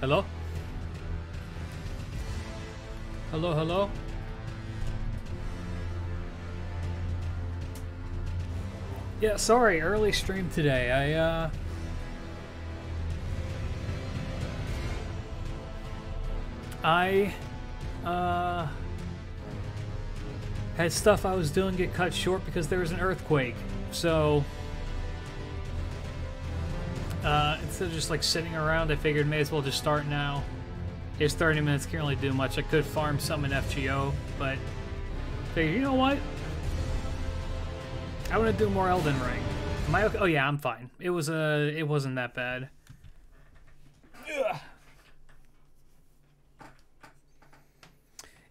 Hello? Hello, hello? Yeah, sorry, early stream today. I, uh... I, uh... Had stuff I was doing get cut short because there was an earthquake. So... instead of just like sitting around, I figured may as well just start now. It's 30 minutes, can't really do much. I could farm some in FGO, but figure, you know what? I want to do more Elden Ring. Am I okay? Oh yeah, I'm fine. It was uh, it wasn't that bad. Ugh.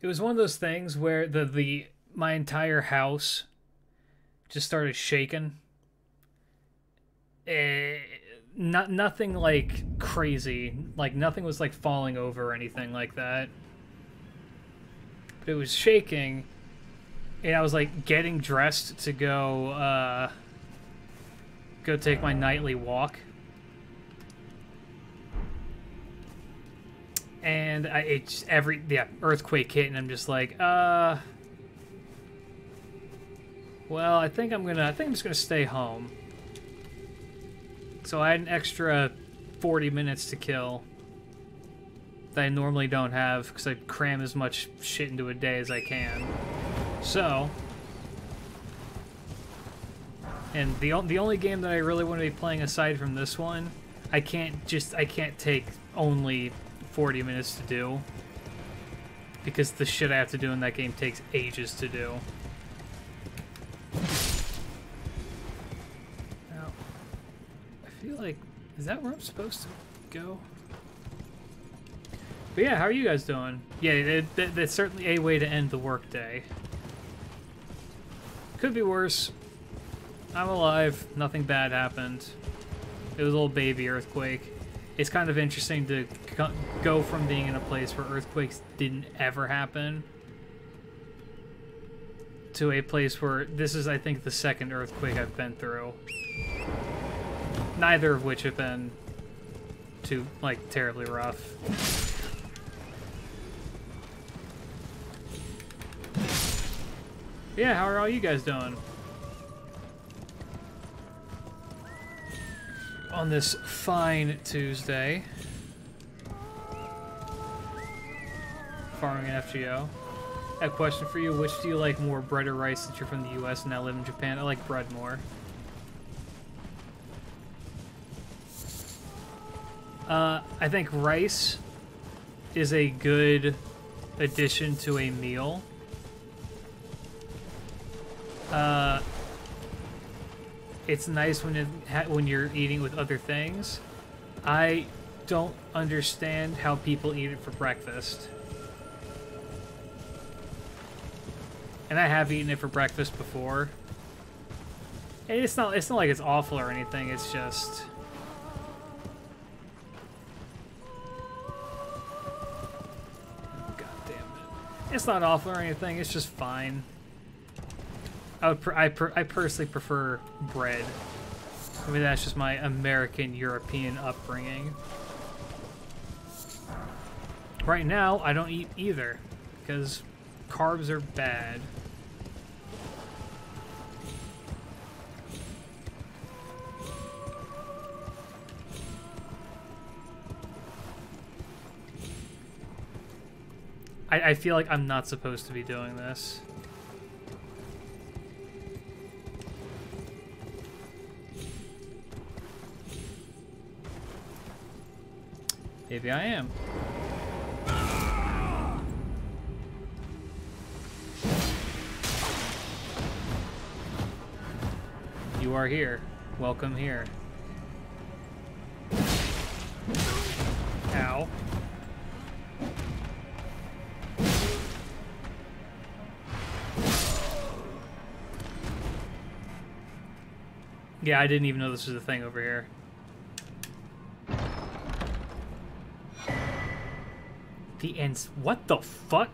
It was one of those things where the the my entire house just started shaking. Eh, not nothing like crazy. Like nothing was like falling over or anything like that. But it was shaking and I was like getting dressed to go uh go take my nightly walk. And I it's every yeah, earthquake hit and I'm just like, uh well, I think I'm gonna I think I'm just gonna stay home. So I had an extra 40 minutes to kill that I normally don't have because I cram as much shit into a day as I can. So, and the the only game that I really want to be playing aside from this one, I can't just I can't take only 40 minutes to do because the shit I have to do in that game takes ages to do. Feel like is that where I'm supposed to go? But yeah, how are you guys doing? Yeah, that's certainly a way to end the workday. Could be worse. I'm alive. Nothing bad happened. It was a little baby earthquake. It's kind of interesting to go from being in a place where earthquakes didn't ever happen to a place where this is, I think, the second earthquake I've been through. Neither of which have been too, like, terribly rough. Yeah, how are all you guys doing? On this fine Tuesday. Farming an FGO. I have a question for you. Which do you like more, bread or rice since you're from the US and now live in Japan? I like bread more. Uh, I think rice is a good addition to a meal uh, it's nice when it when you're eating with other things. I don't understand how people eat it for breakfast. And I have eaten it for breakfast before. And it's not it's not like it's awful or anything, it's just It's not awful or anything, it's just fine. I would I, per I personally prefer bread. I mean, that's just my American European upbringing. Right now, I don't eat either because carbs are bad. I, I feel like I'm not supposed to be doing this. Maybe I am. You are here. Welcome here. Ow. Yeah, I didn't even know this was a thing over here. The ends. What the fuck?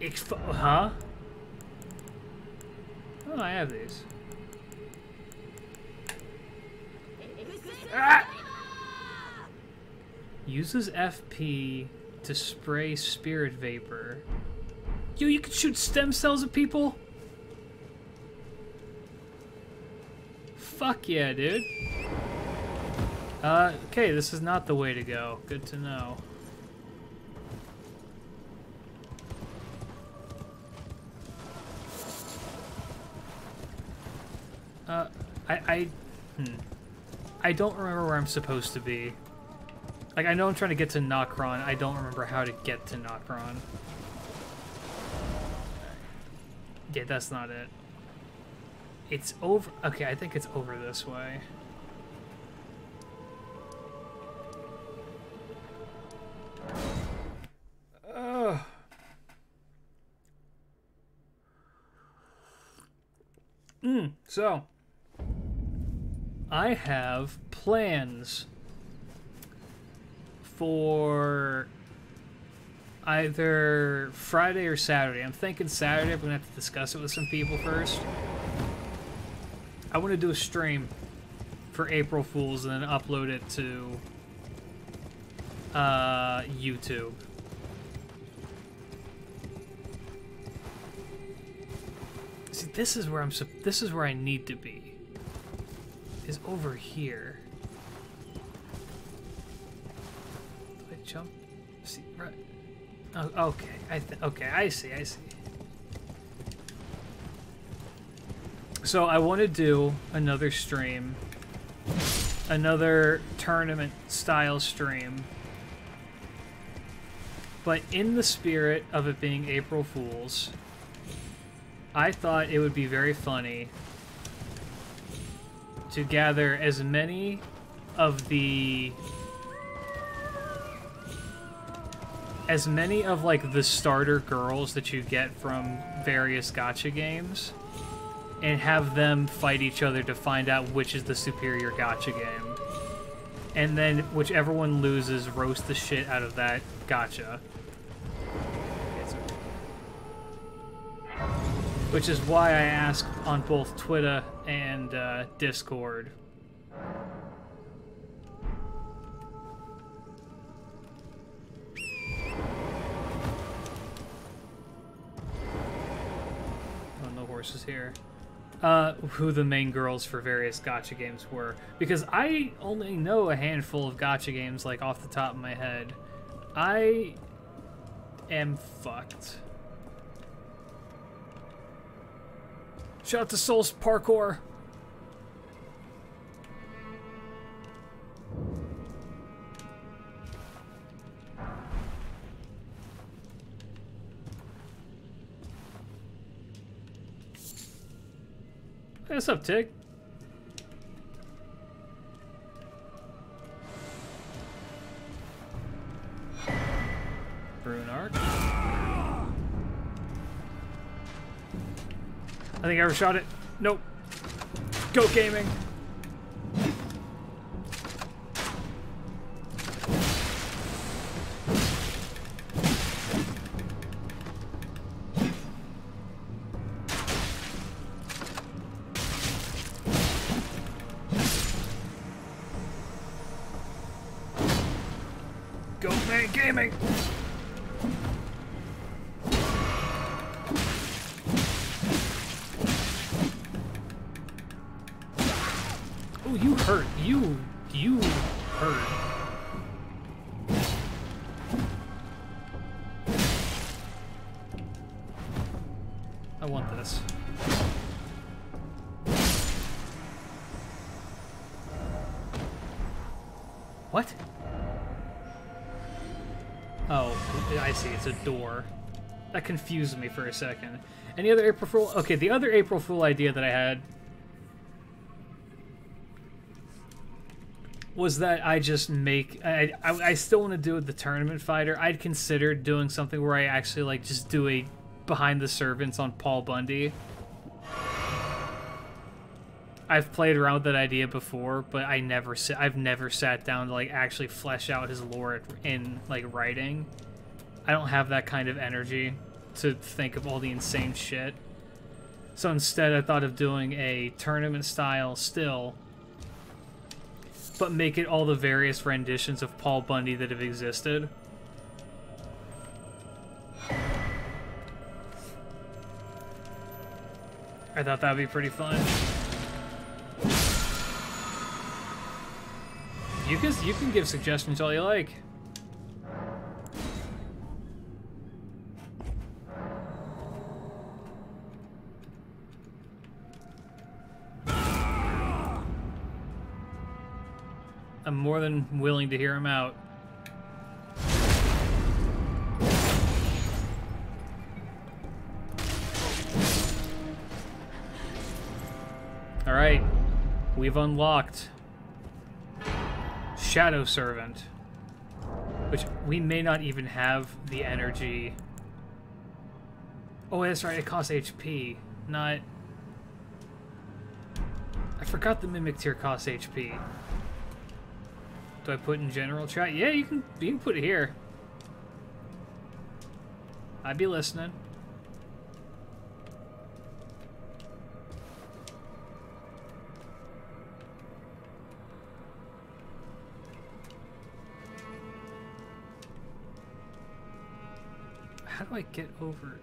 Exp huh? Oh, I have these. Ah! Uses FP to spray spirit vapor. Yo, you can shoot stem cells at people? Fuck yeah, dude. Uh, okay, this is not the way to go. Good to know. Uh, I, I, hmm. I don't remember where I'm supposed to be. Like, I know I'm trying to get to Nokron. I don't remember how to get to Nokron. Yeah, that's not it. It's over... Okay, I think it's over this way. Ugh. Mm, so, I have plans for either Friday or Saturday. I'm thinking Saturday. I'm going to have to discuss it with some people first. I want to do a stream for April Fools and then upload it to uh, YouTube. See, this is where I'm. This is where I need to be. Is over here. Do I jump? See, right. Oh, okay. I okay. I see. I see. So I want to do another stream, another tournament style stream, but in the spirit of it being April Fools. I thought it would be very funny to gather as many of the as many of like the starter girls that you get from various gacha games and have them fight each other to find out which is the superior gacha game. And then whichever one loses roast the shit out of that gacha. Which is why I asked on both Twitter and uh, Discord. No horses here. Uh, who the main girls for various gacha games were. Because I only know a handful of gacha games, like, off the top of my head. I am fucked. Shout out to Souls Parkour. Hey, what's up, Tig? Brune Arc. I think I ever shot it. Nope. Go gaming. It's a door. That confused me for a second. Any other April Fool? Okay, the other April Fool idea that I had was that I just make I I, I still want to do it the tournament fighter. I'd considered doing something where I actually like just do a behind the servants on Paul Bundy. I've played around with that idea before, but I never I've never sat down to like actually flesh out his lore in like writing. I don't have that kind of energy to think of all the insane shit. So instead, I thought of doing a tournament style still but make it all the various renditions of Paul Bundy that have existed. I thought that would be pretty fun. You can you can give suggestions all you like. More than willing to hear him out. All right, we've unlocked Shadow Servant, which we may not even have the energy. Oh, that's right, it costs HP, not... I forgot the Mimic Tear costs HP. I put in general chat? Yeah, you can, you can put it here. I'd be listening. How do I get over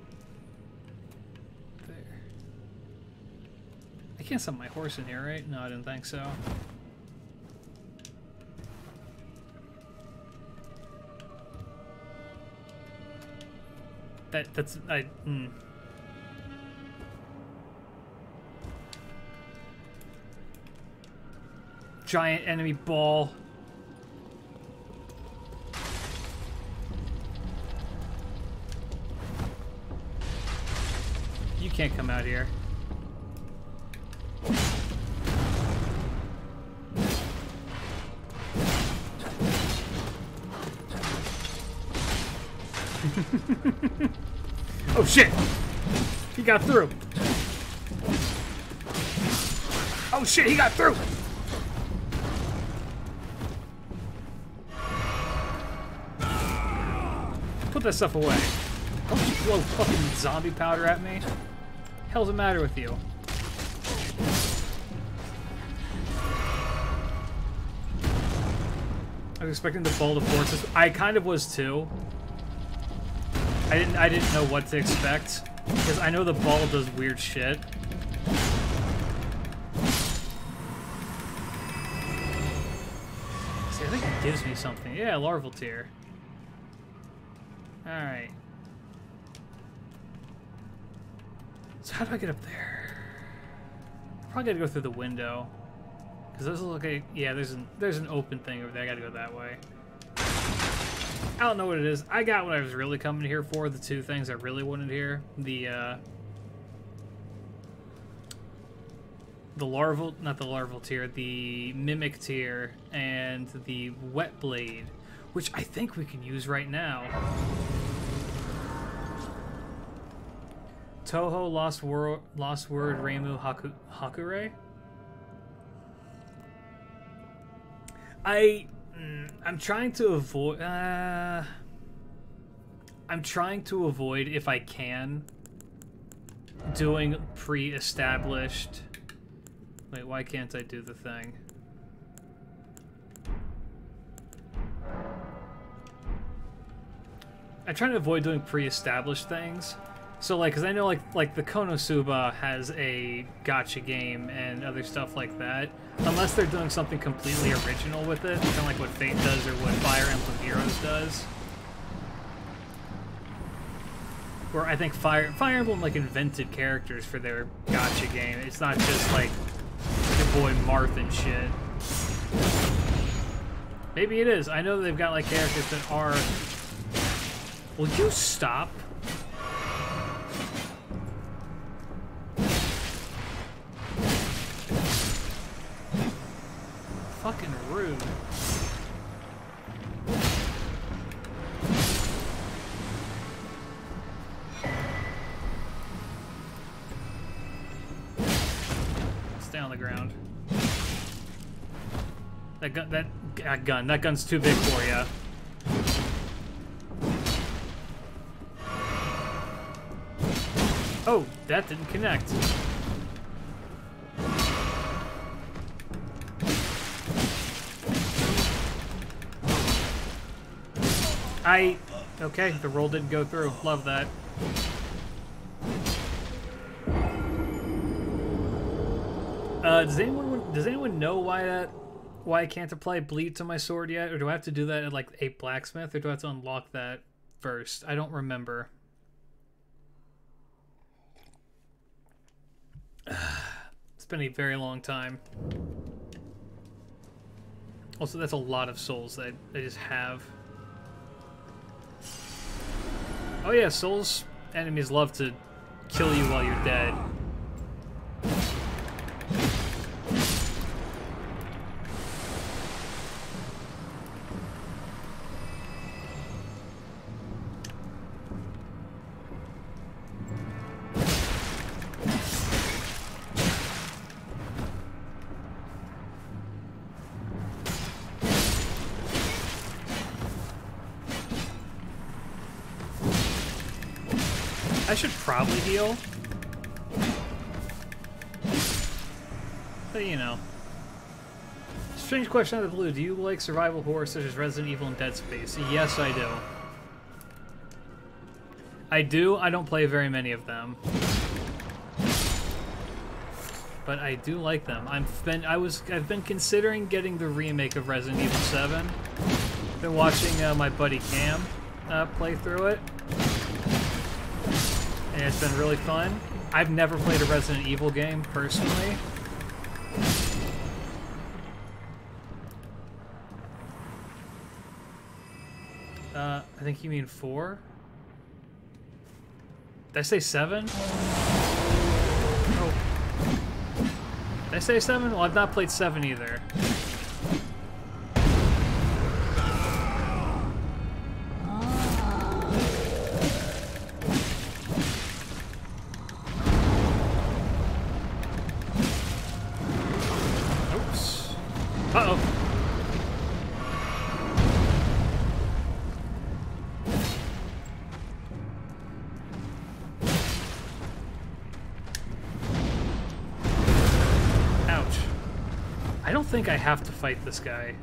there? I can't set my horse in here, right? No, I didn't think so. That that's I. Mm. Giant enemy ball. You can't come out here. Got through. Oh shit, he got through! Put that stuff away. Don't you blow fucking zombie powder at me. Hell's the matter with you? I was expecting the ball to force forces. I kind of was too. I didn't I didn't know what to expect. Because I know the ball does weird shit. See, I think it gives me something. Yeah, larval tear. Alright. So how do I get up there? Probably gotta go through the window. Because those look like... Yeah, there's an, there's an open thing over there. I gotta go that way. I don't know what it is. I got what I was really coming here for. The two things I really wanted here. The, uh... The larval... Not the larval tear, The mimic tear, And the whetblade. Which I think we can use right now. Touhou Lost Word, Lost Word Reimu Haku? I mm, I'm trying to avoid uh, I'm trying to avoid if I can doing pre-established Wait, why can't I do the thing? I try to avoid doing pre-established things so like, cause I know like like the Konosuba has a gacha game and other stuff like that. Unless they're doing something completely original with it, kind of like what Fate does or what Fire Emblem Heroes does. Where I think Fire Fire Emblem like invented characters for their gacha game. It's not just like your boy Marth and shit. Maybe it is. I know they've got like characters that are. Will you stop? Fucking rude. Stay on the ground. That gun, that, that gun, that gun's too big for you. Oh, that didn't connect. I... Okay, the roll didn't go through. Love that. Uh, does anyone does anyone know why that why I can't apply bleed to my sword yet, or do I have to do that at like a blacksmith, or do I have to unlock that first? I don't remember. it's been a very long time. Also, that's a lot of souls that I just have. Oh yeah, souls enemies love to kill you while you're dead. Should probably heal. But you know. Strange question out of the blue. Do you like survival horror such as Resident Evil and Dead Space? Yes, I do. I do. I don't play very many of them. But I do like them. I've been I was I've been considering getting the remake of Resident Evil 7. Been watching uh, my buddy Cam uh, play through it and it's been really fun. I've never played a Resident Evil game personally. Uh, I think you mean four? Did I say seven? Oh. Did I say seven? Well, I've not played seven either. Have to fight this guy.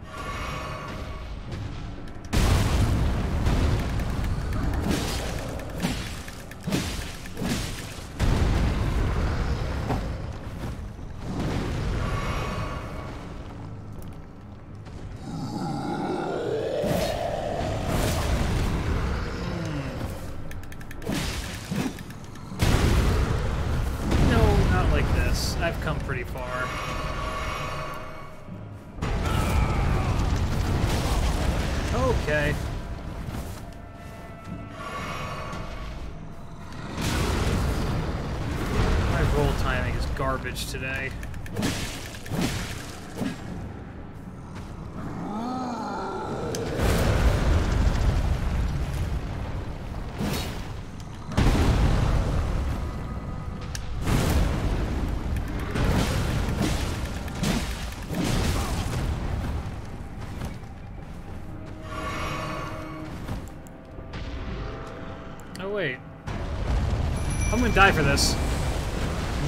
Die for this.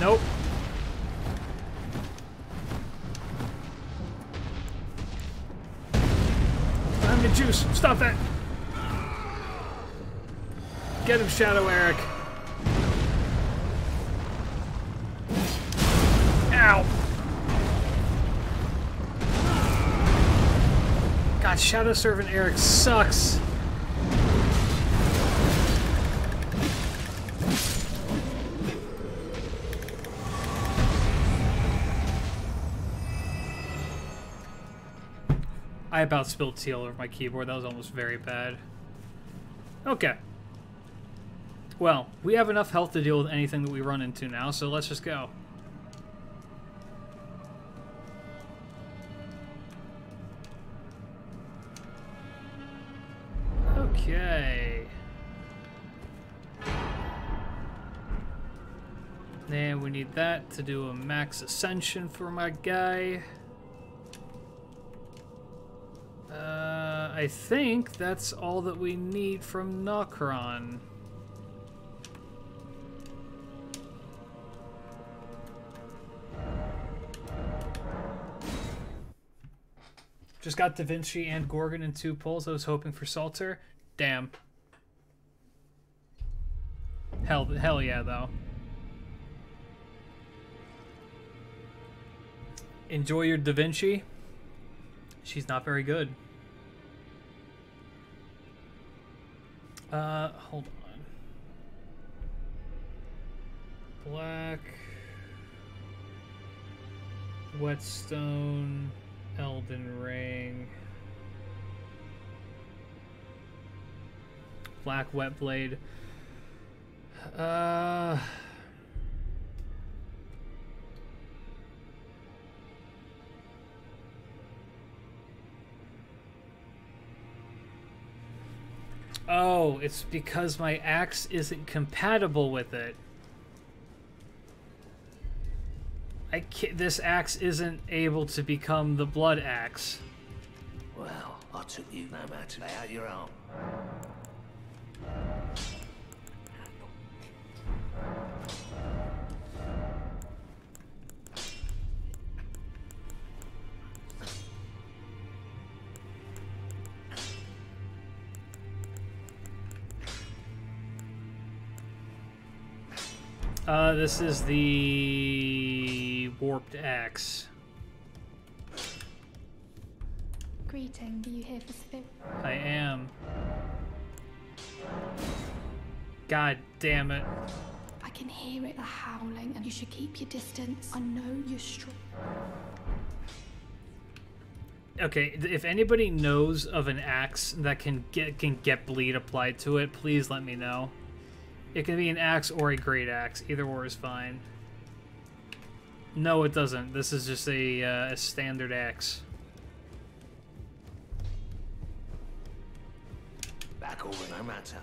Nope. I'm the juice. Stop that. Get him, Shadow Eric. Ow. God, Shadow Servant Eric sucks. I about spilled tea all over my keyboard. That was almost very bad. Okay. Well, we have enough health to deal with anything that we run into now, so let's just go. Okay. And we need that to do a max ascension for my guy. I think that's all that we need from Nokron. Just got Da Vinci and Gorgon in two pulls. I was hoping for Salter. Damn. Hell, hell yeah, though. Enjoy your Da Vinci. She's not very good. Uh, hold on. Black. Whetstone. Elden Ring. Black Whetblade. Uh. Oh, it's because my axe isn't compatible with it. I can't, this axe isn't able to become the blood axe. Well, I took you no matter. Lay out your arm. This is the warped axe. Greeting, are you here for spirit? I am. God damn it. I can hear it howling, and you should keep your distance. I know you're strong. Okay, if anybody knows of an axe that can get can get bleed applied to it, please let me know. It can be an axe or a great axe. Either or is fine. No, it doesn't. This is just a, uh, a standard axe. Back over no matter.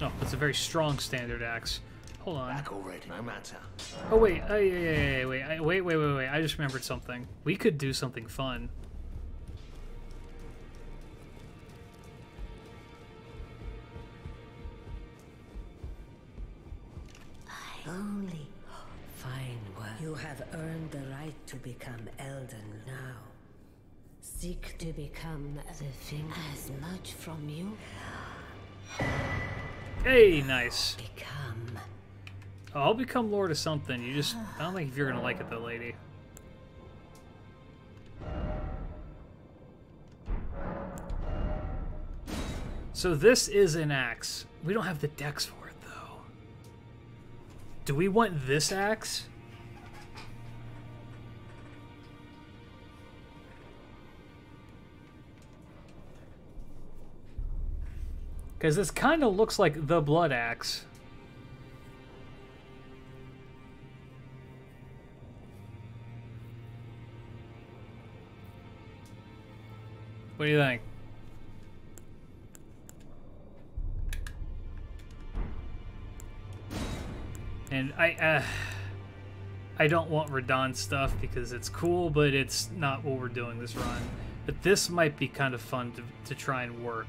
Oh, it's a very strong standard axe. Hold on. Back already no matter. Oh wait, oh yeah, yeah, yeah, yeah, wait, wait, wait, wait, wait. I just remembered something. We could do something fun. You have earned the right to become Elden now. Seek to become the thing as much from you. Hey, nice. Become Oh, I'll become Lord of something. You just, I don't think if you're gonna like it though, lady. So this is an axe. We don't have the dex for it though. Do we want this axe? Because this kind of looks like the blood axe. What do you think? And I, uh, I don't want Radahn stuff because it's cool, but it's not what we're doing this run. But this might be kind of fun to, to try and work.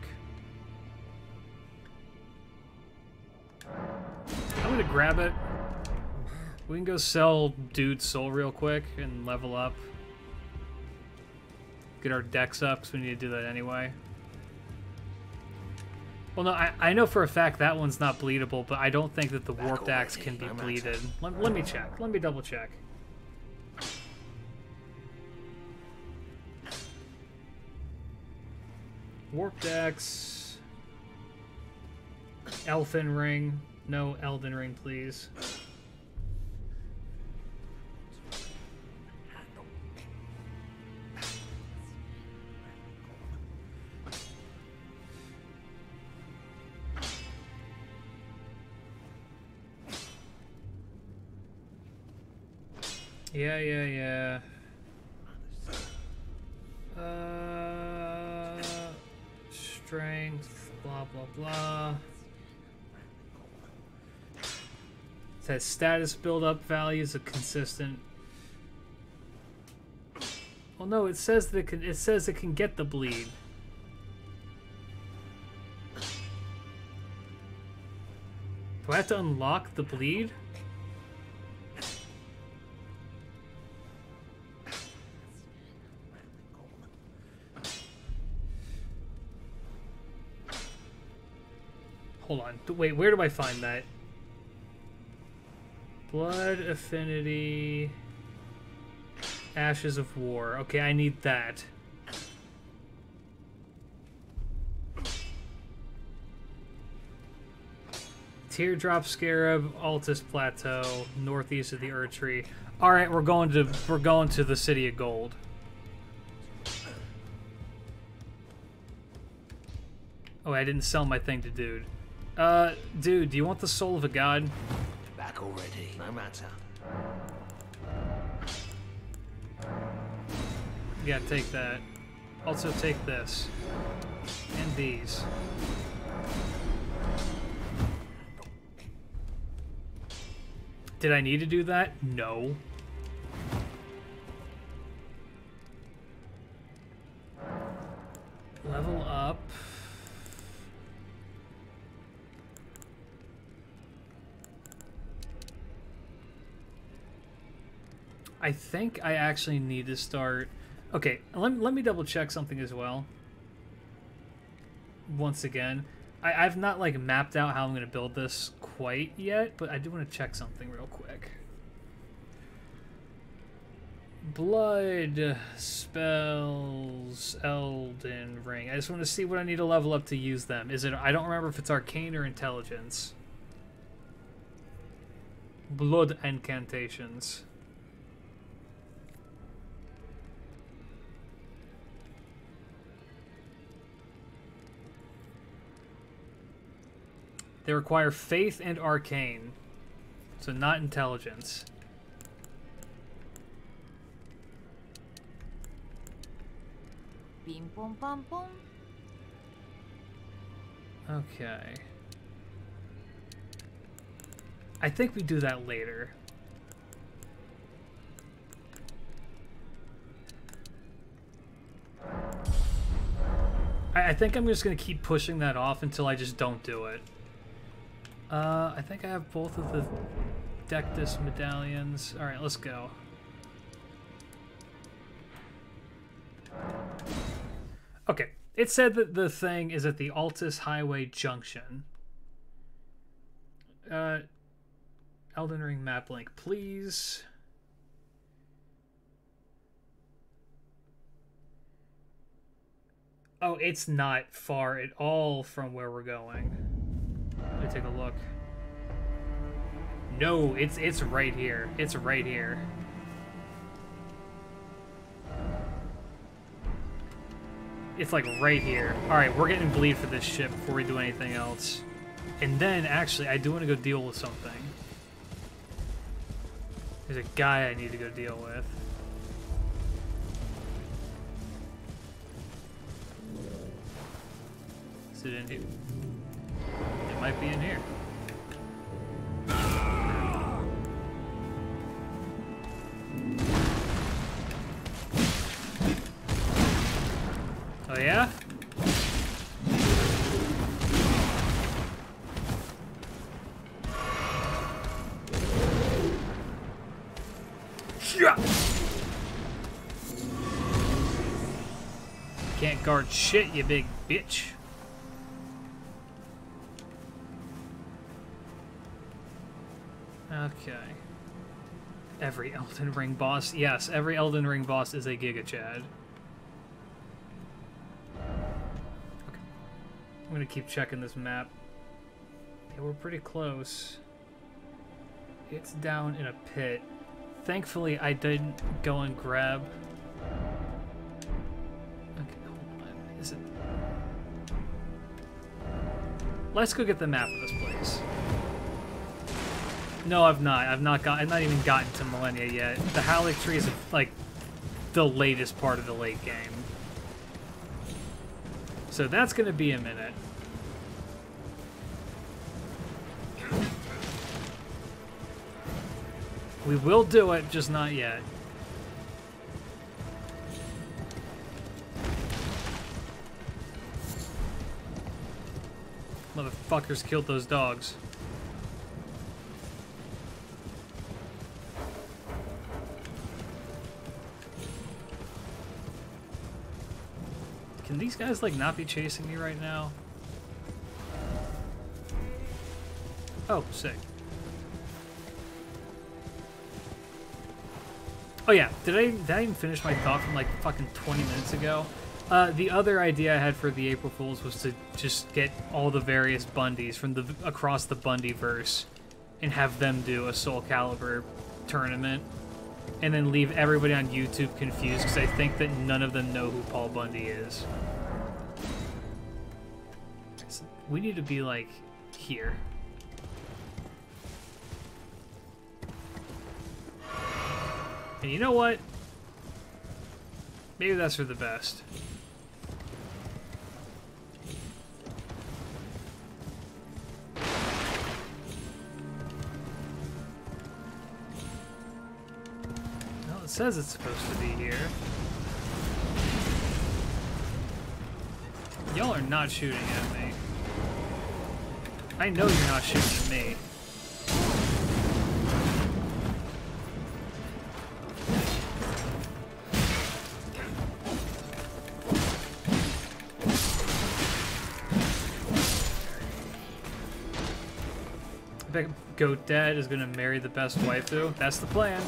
I'm gonna grab it. We can go sell Dude Soul real quick and level up. Get our decks up, because we need to do that anyway. Well, no, I, I know for a fact that one's not bleedable, but I don't think that the Back Warped Axe can be bleeded. Let, let me check. Let me double check. Warped Axe. Elfin Ring. No Elden Ring, please. Yeah, yeah, yeah. Uh, strength, blah, blah, blah. Has status build-up values of consistent. Well, no, it says that it, can, it says it can get the bleed. Do I have to unlock the bleed? Hold on. Wait, where do I find that? Blood affinity. Ashes of War. Okay, I need that. Teardrop Scarab, Altus Plateau, northeast of the Erdtree. All right, we're going to we're going to the City of Gold. Oh, I didn't sell my thing to dude. Uh, dude, do you want the soul of a god? Back already. No matter. Yeah, take that. Also take this. And these. Did I need to do that? No. I think I actually need to start... Okay, let, let me double check something as well. Once again. I, I've not like mapped out how I'm going to build this quite yet, but I do want to check something real quick. Blood spells Elden Ring. I just want to see what I need to level up to use them. Is it I don't remember if it's arcane or intelligence. Blood incantations. They require faith and arcane. So not intelligence. Bim pom pom pom. Okay. I think we do that later. I, I think I'm just going to keep pushing that off until I just don't do it. Uh, I think I have both of the Dectus medallions. Alright, let's go. Okay, it said that the thing is at the Altus Highway Junction. Uh, Elden Ring map link, please. Oh, it's not far at all from where we're going. Me take a look. No, it's it's right here. It's right here. It's like right here. Alright, we're getting bleed for this ship before we do anything else. And then, actually, I do want to go deal with something. There's a guy I need to go deal with. Is it in here? Might be in here. Oh yeah? Yeah. Can't guard shit, you big bitch. Okay. Every Elden Ring boss. Yes, every Elden Ring boss is a Giga Chad. Okay. I'm gonna keep checking this map. Yeah, we're pretty close. It's down in a pit. Thankfully, I didn't go and grab. Okay, hold on. Is it? Let's go get the map of this place. No, I've not. I've not got. I've not even gotten to Malenia yet. The Haligtree is like the latest part of the late game, so that's gonna be a minute. We will do it, just not yet. Motherfuckers killed those dogs. Can these guys, like, not be chasing me right now? Oh, sick. Oh yeah, did I did I even finish my thought from like fucking 20 minutes ago? Uh, the other idea I had for the April Fools was to just get all the various Bundys from the across the Bundyverse and have them do a Soul Calibur tournament and then leave everybody on YouTube confused because I think that none of them know who Paul Bundy is. So we need to be like here. And you know what? Maybe that's for the best. Says it's supposed to be here. Y'all are not shooting at me. I know you're not shooting at me. Goat Dad is gonna marry the best wife, waifu. That's the plan.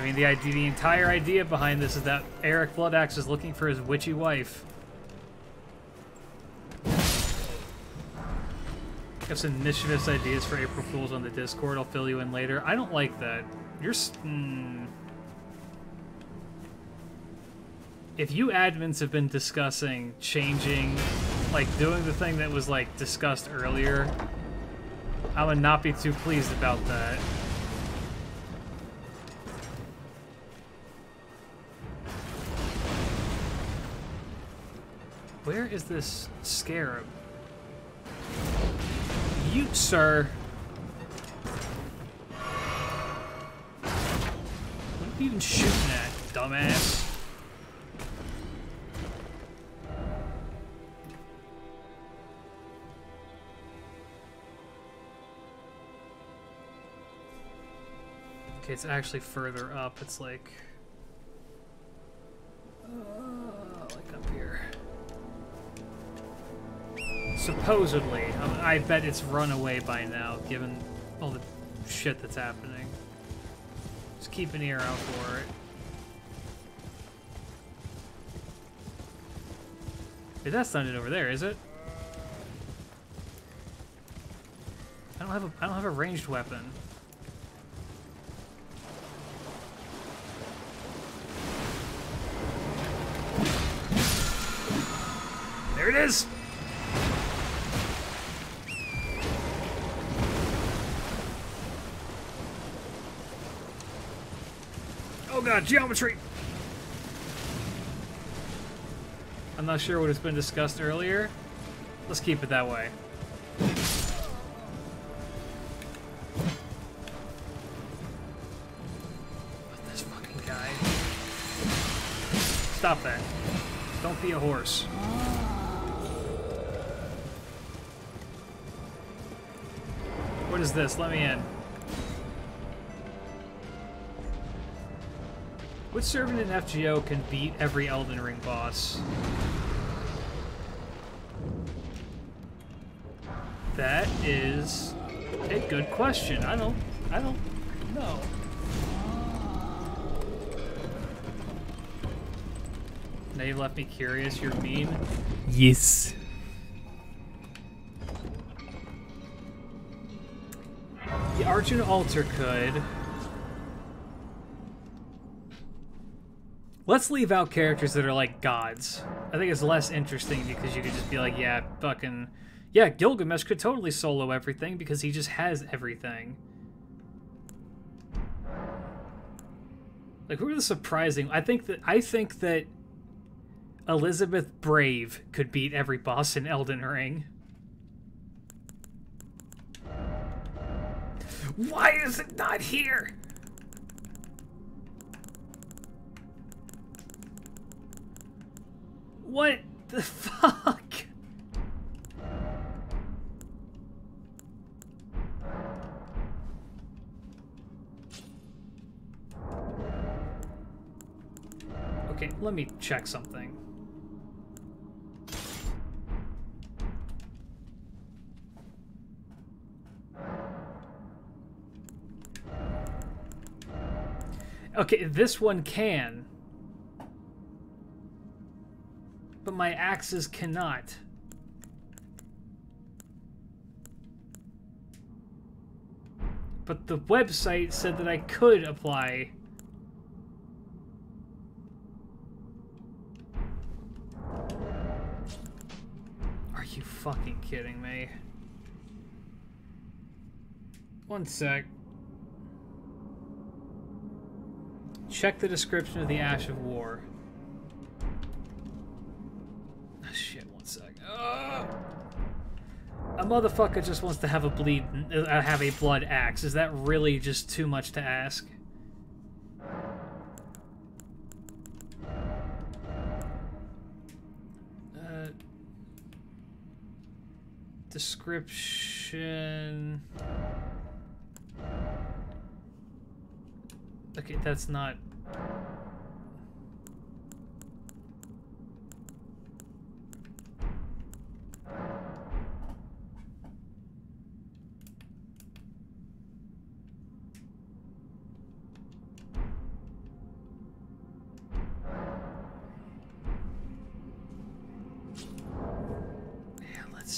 I mean, the idea, the entire idea behind this is that Eric Bloodaxe is looking for his witchy wife. I have some mischievous ideas for April Fools on the Discord. I'll fill you in later. I don't like that. You're. Hmm. If you admins have been discussing changing, like doing the thing that was like discussed earlier, I would not be too pleased about that. Where is this scarab? You, sir. What are you even shooting at, dumbass? Okay, it's actually further up. It's like... Uh, like up here. Supposedly. I, I bet it's run away by now, given all the shit that's happening. Just keep an ear out for it. Hey, that's not it over there, is it? I don't have a I don't have a ranged weapon. There it is. Oh god, geometry! I'm not sure what has been discussed earlier. Let's keep it that way. This fucking guy. Stop that. Don't be a horse. What is this? Let me in. Which servant in FGO can beat every Elden Ring boss? That is a good question. I don't I don't know. Now you left me curious, you're mean. Yes. The Arjuna Alter could. Let's leave out characters that are like gods. I think it's less interesting because you could just be like, yeah, fucking. Yeah, Gilgamesh could totally solo everything because he just has everything. Like, who are the surprising? I think that I think that Elizabeth Brave could beat every boss in Elden Ring. Why is it not here? What the fuck? Okay, let me check something. Okay, this one can. But my axes cannot. But the website said that I could apply. Are you fucking kidding me? One sec. Check the description of the Ash of War. Shit, one sec. Ugh. A motherfucker just wants to have a bleed, uh, have a blood axe. Is that really just too much to ask? Uh, description. Okay, that's not.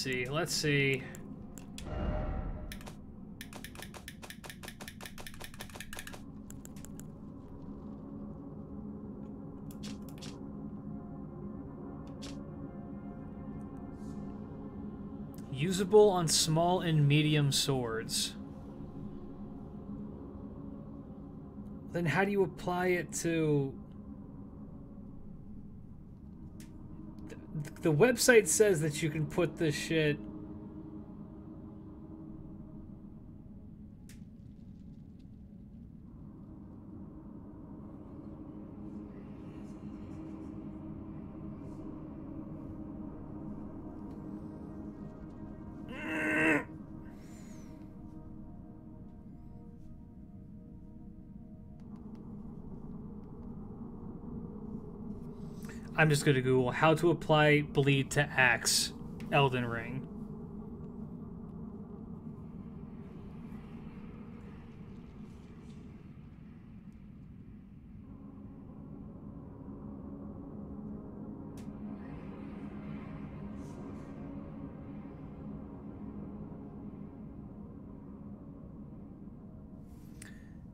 See. Let's see. Usable on small and medium swords. Then how do you apply it to... The website says that you can put this shit... I'm just going to Google how to apply bleed to axe Elden Ring.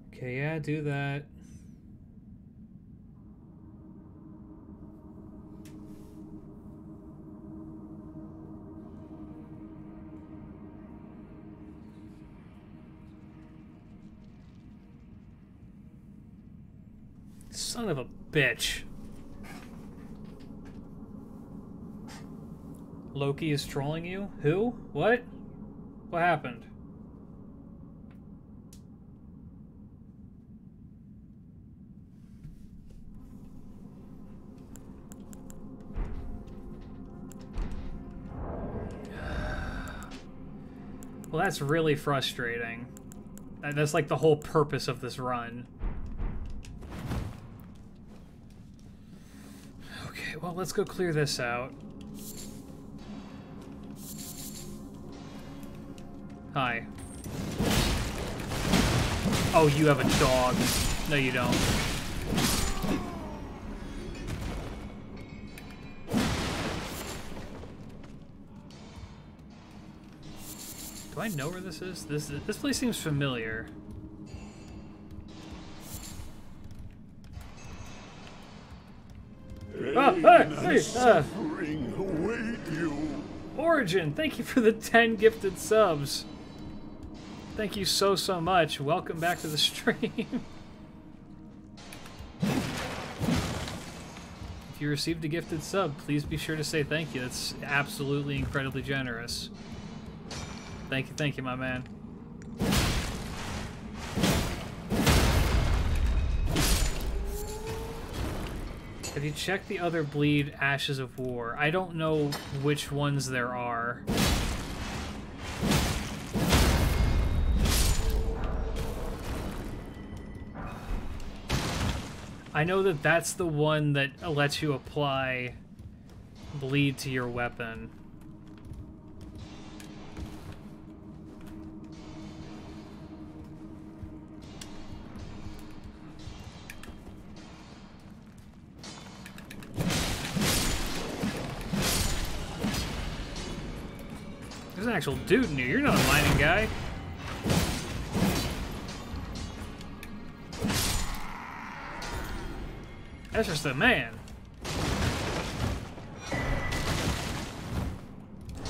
Okay, yeah, do that. Son of a bitch. Loki is trolling you? Who? What? What happened? Well, that's really frustrating. That's like the whole purpose of this run. Well, let's go clear this out. Hi. Oh, you have a dog. No, you don't. Do I know where this is? This this place seems familiar. Uh, Suffering await you. Origin, thank you for the 10 gifted subs. Thank you so, so much. Welcome back to the stream. if you received a gifted sub, please be sure to say thank you. That's absolutely incredibly generous. Thank you, thank you, my man. Have you checked the other bleed Ashes of War? I don't know which ones there are. I know that that's the one that lets you apply bleed to your weapon. Actual dude in here. You're not a mining guy. That's just a man.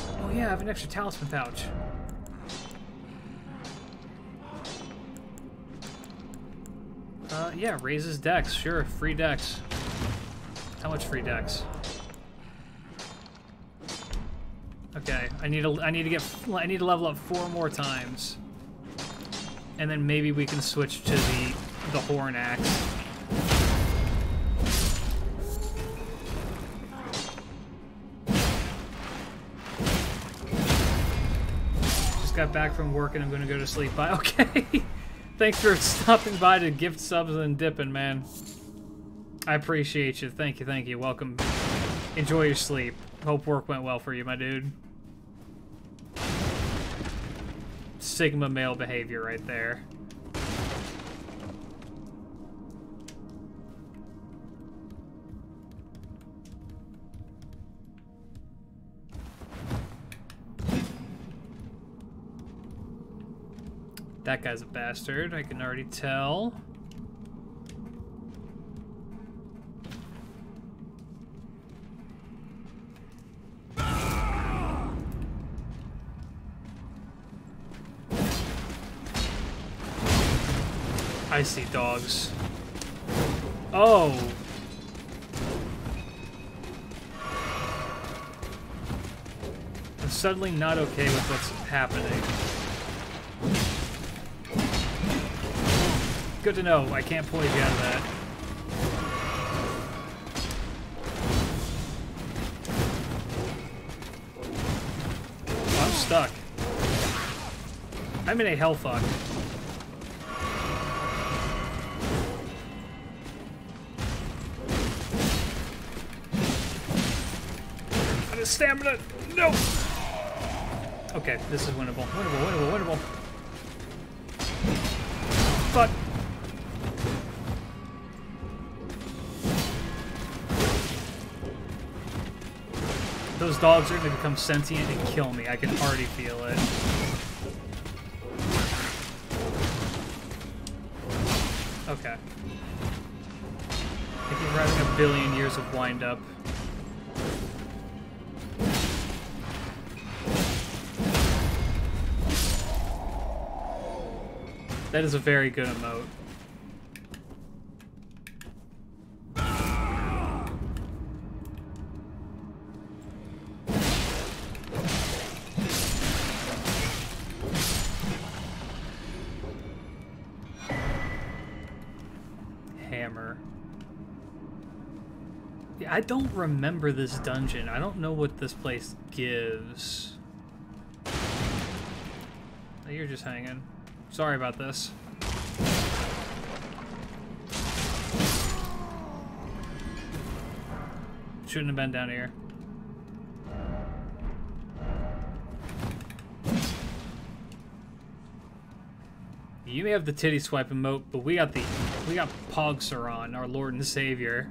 Oh yeah, I have an extra talisman pouch. Uh, yeah, raises dex. Sure, free dex. How much free dex? Okay, I need to I need to get I need to level up four more times, and then maybe we can switch to the the horn axe. Just got back from work and I'm gonna go to sleep. Bye. Okay. Thanks for stopping by to gift subs and dipping, man. I appreciate you. Thank you, thank you. Welcome. Enjoy your sleep. Hope work went well for you, my dude. Sigma male behavior right there. That guy's a bastard, I can already tell. I see dogs. Oh! I'm suddenly not okay with what's happening. Good to know. I can't pull you out of that. Oh, I'm stuck. I'm in a hellfuck. Out stamina. No. Okay, this is winnable. Winnable, winnable, winnable. Fuck. Those dogs are to become sentient and kill me. I can already feel it. Okay. You for having a billion years of wind-up. That is a very good emote. I don't remember this dungeon. I don't know what this place gives. Oh, You're just hanging. Sorry about this. Shouldn't have been down here. You may have the titty swipe emote, but we got the we got Pog Saran, our Lord and Savior.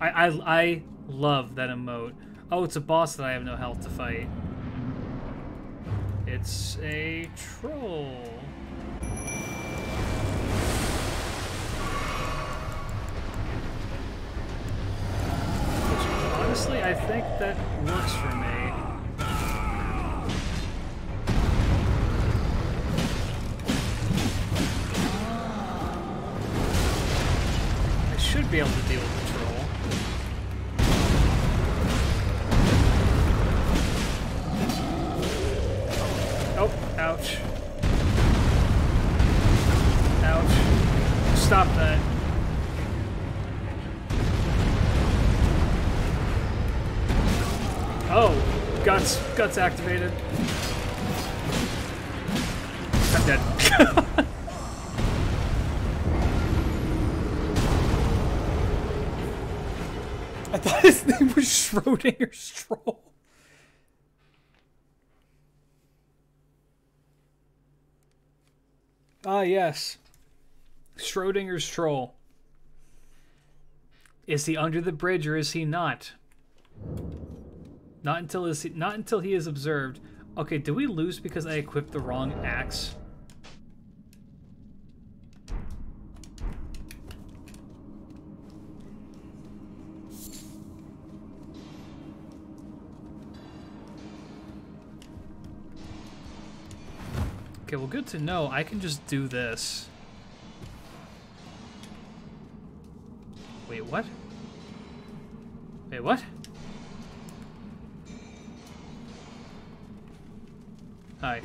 I I I love that emote. Oh, it's a boss that I have no health to fight. It's a troll. Which, honestly, I think that works for me. Guts activated. I'm dead. I thought his name was Schrodinger's troll. Ah, yes. Schrodinger's troll. Is he under the bridge or is he not? Not until is he, not until he is observed. Okay, did we lose because I equipped the wrong axe? Okay, well good to know. I can just do this. Wait, what? Wait, what? Hi.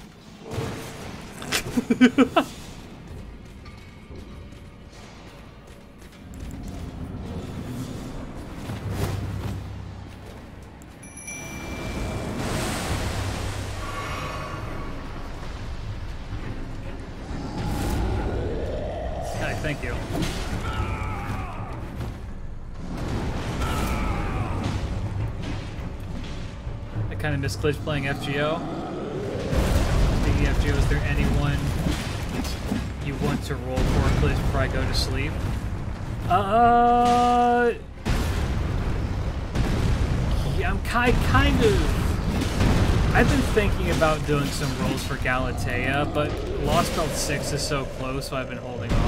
Miss Glitch playing FGO. Of is there anyone you want to roll for Glitch before I go to sleep? Uh, yeah, I'm ki kind of. I've been thinking about doing some rolls for Galatea, but Lost Belt 6 is so close, so I've been holding off.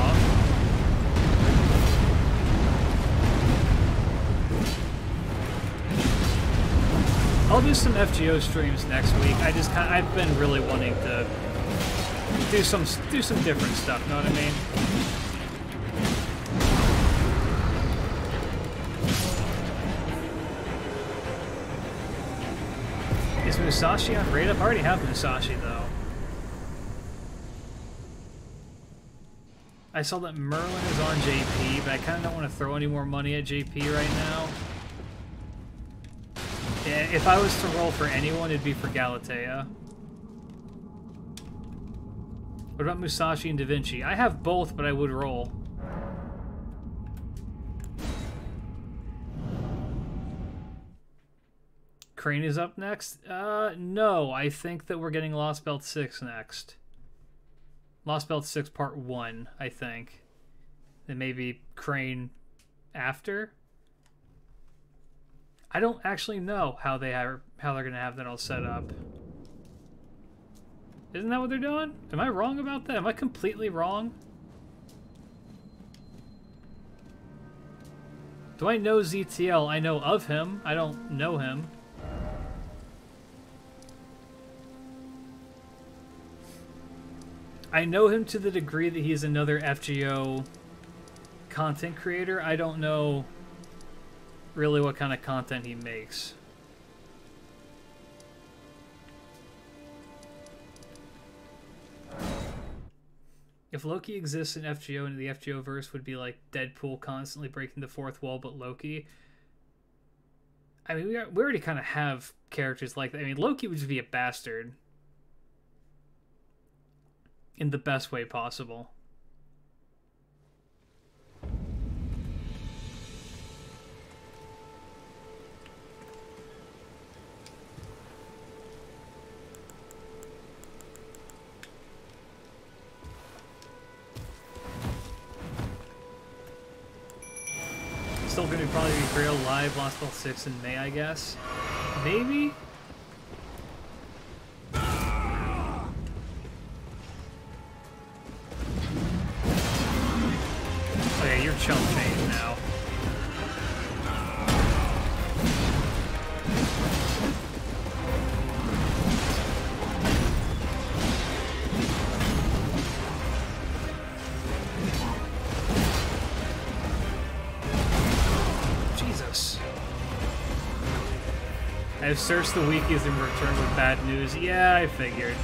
I'll do some FGO streams next week. I just kind I've been really wanting to do some do some different stuff. Know what I mean? Is Musashi on raid up? I already have Musashi though. I saw that Merlin is on JP, but I kind of don't want to throw any more money at JP right now. If I was to roll for anyone, it'd be for Galatea. What about Musashi and Da Vinci? I have both, but I would roll. Crane is up next? Uh, no. I think that we're getting Lost Belt 6 next. Lost Belt 6 Part 1, I think. Then maybe Crane after? I don't actually know how they are how they're gonna have that all set up. Isn't that what they're doing? Am I wrong about that? Am I completely wrong? Do I know ZTL? I know of him. I don't know him. I know him to the degree that he's another FGO content creator. I don't know really what kind of content he makes. If Loki exists in FGO and the FGO verse would be like Deadpool constantly breaking the fourth wall, but Loki. I mean, we, are, we already kind of have characters like that. I mean, Loki would just be a bastard in the best way possible. Live Lost Belt 6 in May, I guess. Maybe? Oh yeah, you're chump I've searched the wikis and returned with bad news. Yeah, I figured.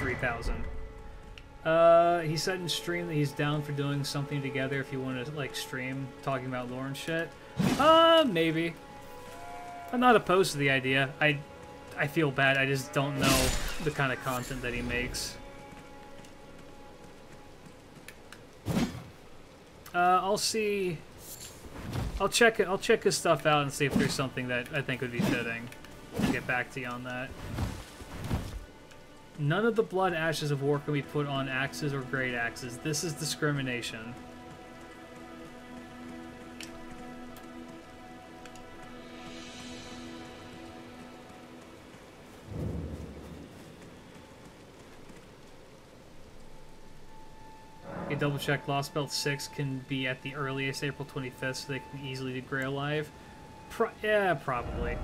Three thousand. Uh, he said in stream that he's down for doing something together if you want to like stream talking about lore and shit. Uh, maybe. I'm not opposed to the idea. I, I feel bad. I just don't know the kind of content that he makes. Uh, I'll see. I'll check it. I'll check his stuff out and see if there's something that I think would be fitting. I'll get back to you on that. None of the blood ashes of war can be put on axes or great axes. This is discrimination. A double check Lost Belt 6 can be at the earliest April 25th so they can easily do Grail Live. Pro yeah, probably.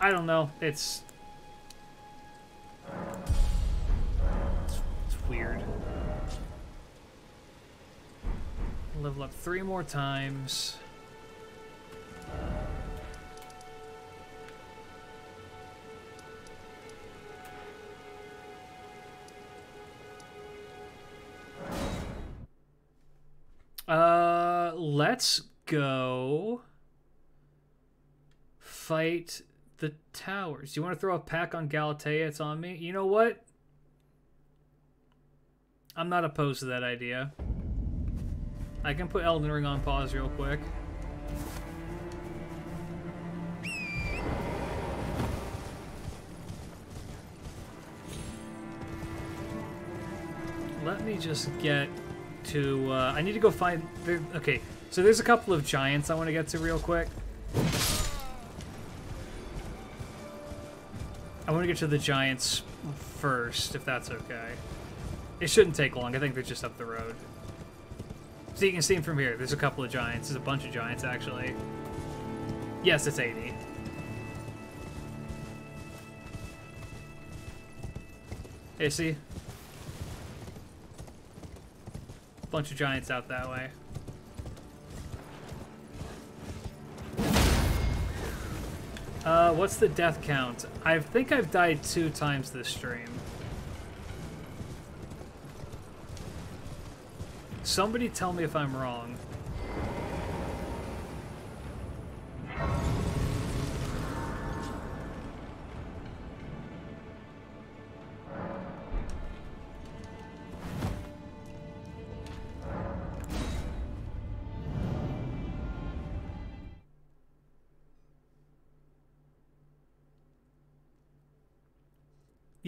I don't know. It's it's, it's weird. Level up three more times. Uh, let's go fight the towers. You want to throw a pack on Galatea? It's on me. You know what? I'm not opposed to that idea. I can put Elden Ring on pause real quick. Let me just get to... Uh, I need to go find... Okay, so there's a couple of giants I want to get to real quick. I want to get to the giants first, if that's okay. It shouldn't take long. I think they're just up the road. So you can see them from here. There's a couple of giants. There's a bunch of giants, actually. Yes, it's 80. Hey, see? Bunch of giants out that way. Uh, what's the death count? I think I've died two times this stream. Somebody tell me if I'm wrong.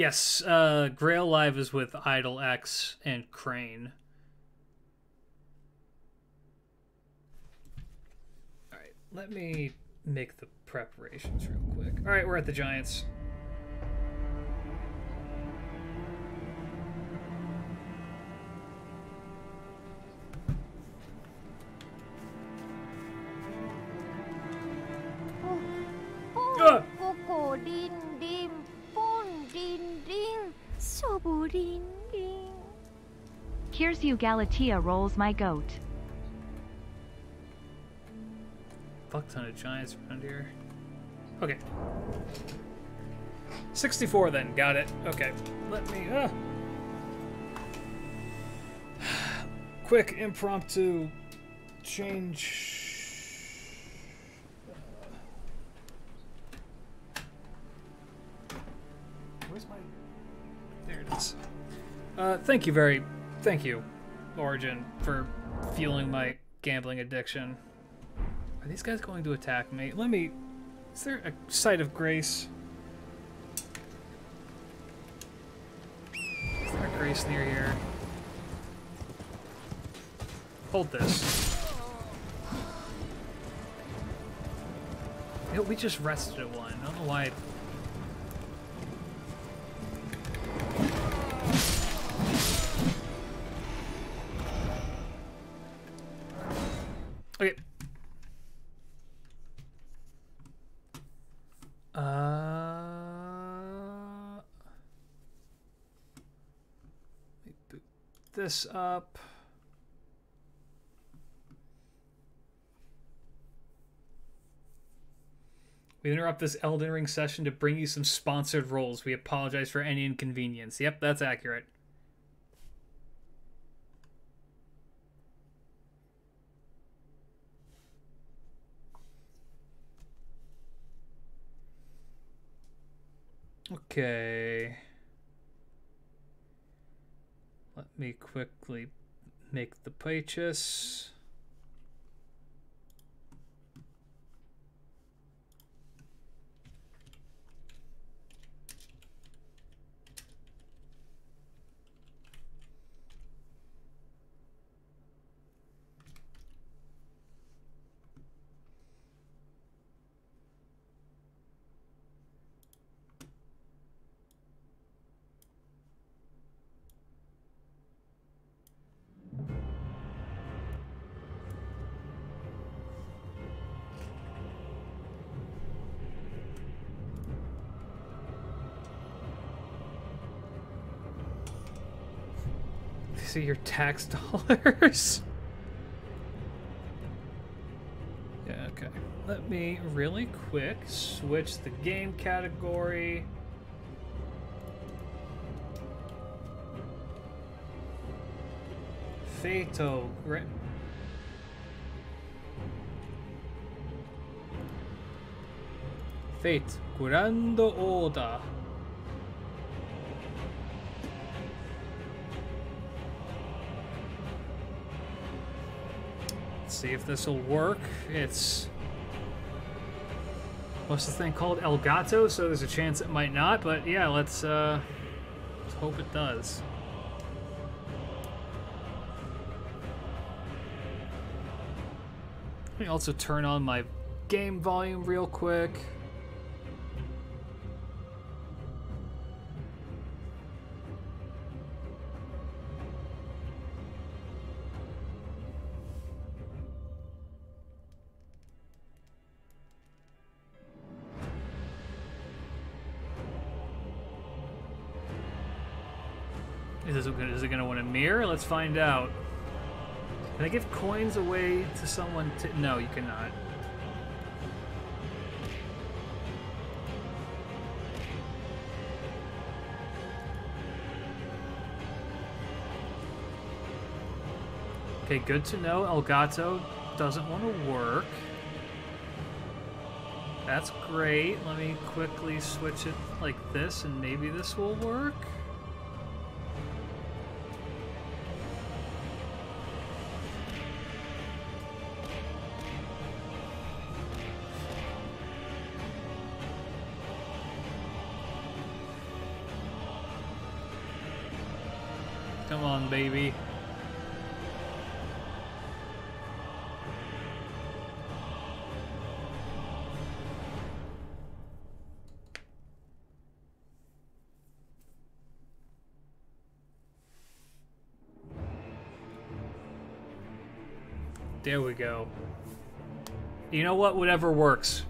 Yes, uh, Grail Live is with Idle X and Crane. Alright, let me make the preparations real quick. Alright, we're at the Giants. You Galatea rolls my goat. Fuck ton of Giants around here. Okay. 64 then, got it. Okay, let me, uh... Quick impromptu change... Where's my... There it is. Uh, thank you very... Thank you, Origin, for fueling my gambling addiction. Are these guys going to attack me? Let me... Is there a site of grace? Is there a grace near here? Hold this. We just rested at one. I don't know why... this up. We interrupt this Elden Ring session to bring you some sponsored rolls. We apologize for any inconvenience. Yep, that's accurate. Okay. Let me quickly make the purchase. Your tax dollars. yeah, okay. Let me really quick switch the game category. Gra- Fate. Grand Order. See if this will work. It's what's the thing called Elgato, so there's a chance it might not, but yeah, let's uh let's hope it does. Let me also turn on my game volume real quick. Let's find out. Can I give coins away to someone to... No, you cannot. Okay, good to know. Elgato doesn't want to work. That's great. Let me quickly switch it like this, and maybe this will work. Baby. There we go. You know what? Whatever works.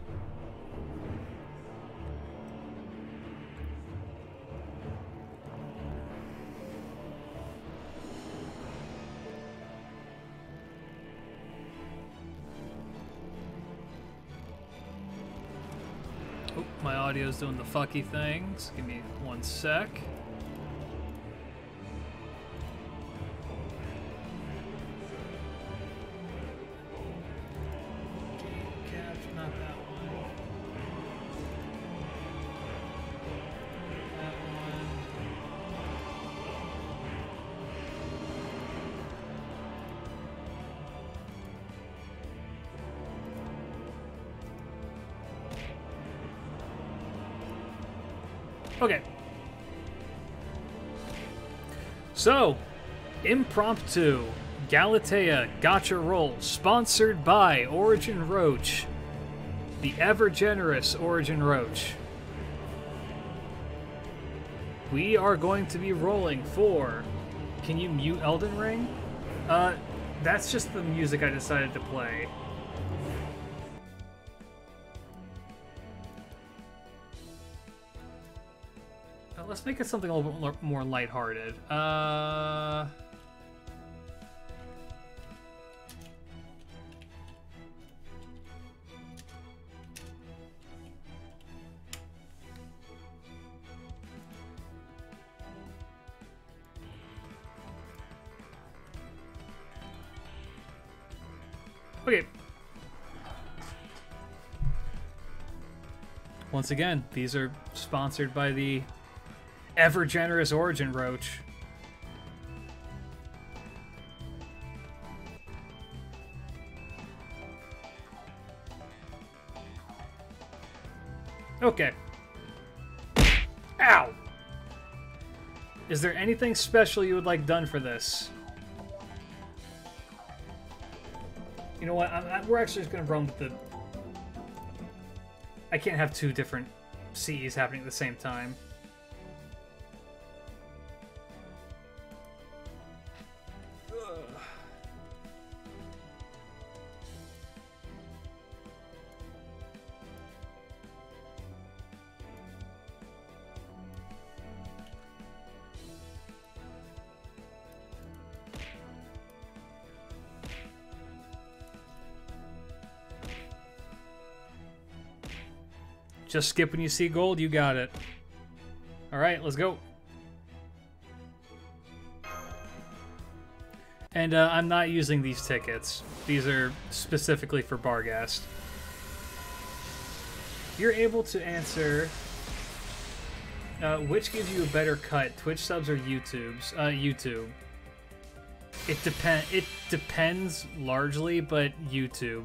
Audio's doing the fucky things. Give me one sec. So, impromptu Galatea Gacha Roll, sponsored by Origin Roach, the ever generous Origin Roach. We are going to be rolling for. Can you mute Elden Ring? Uh, that's just the music I decided to play. Make it something a little bit more- lighthearted. Uh. Okay. Once again, these are sponsored by the ever generous Origin Roach. Okay. Ow! Is there anything special you would like done for this? You know what? I'm, I, we're actually just gonna run with the. I can't have two different CEs happening at the same time. Just skip when you see gold, you got it. Alright, let's go. And uh, I'm not using these tickets. These are specifically for Barghest. You're able to answer uh, which gives you a better cut, Twitch subs or YouTube's? Uh, YouTube. It depend. It depends largely, but YouTube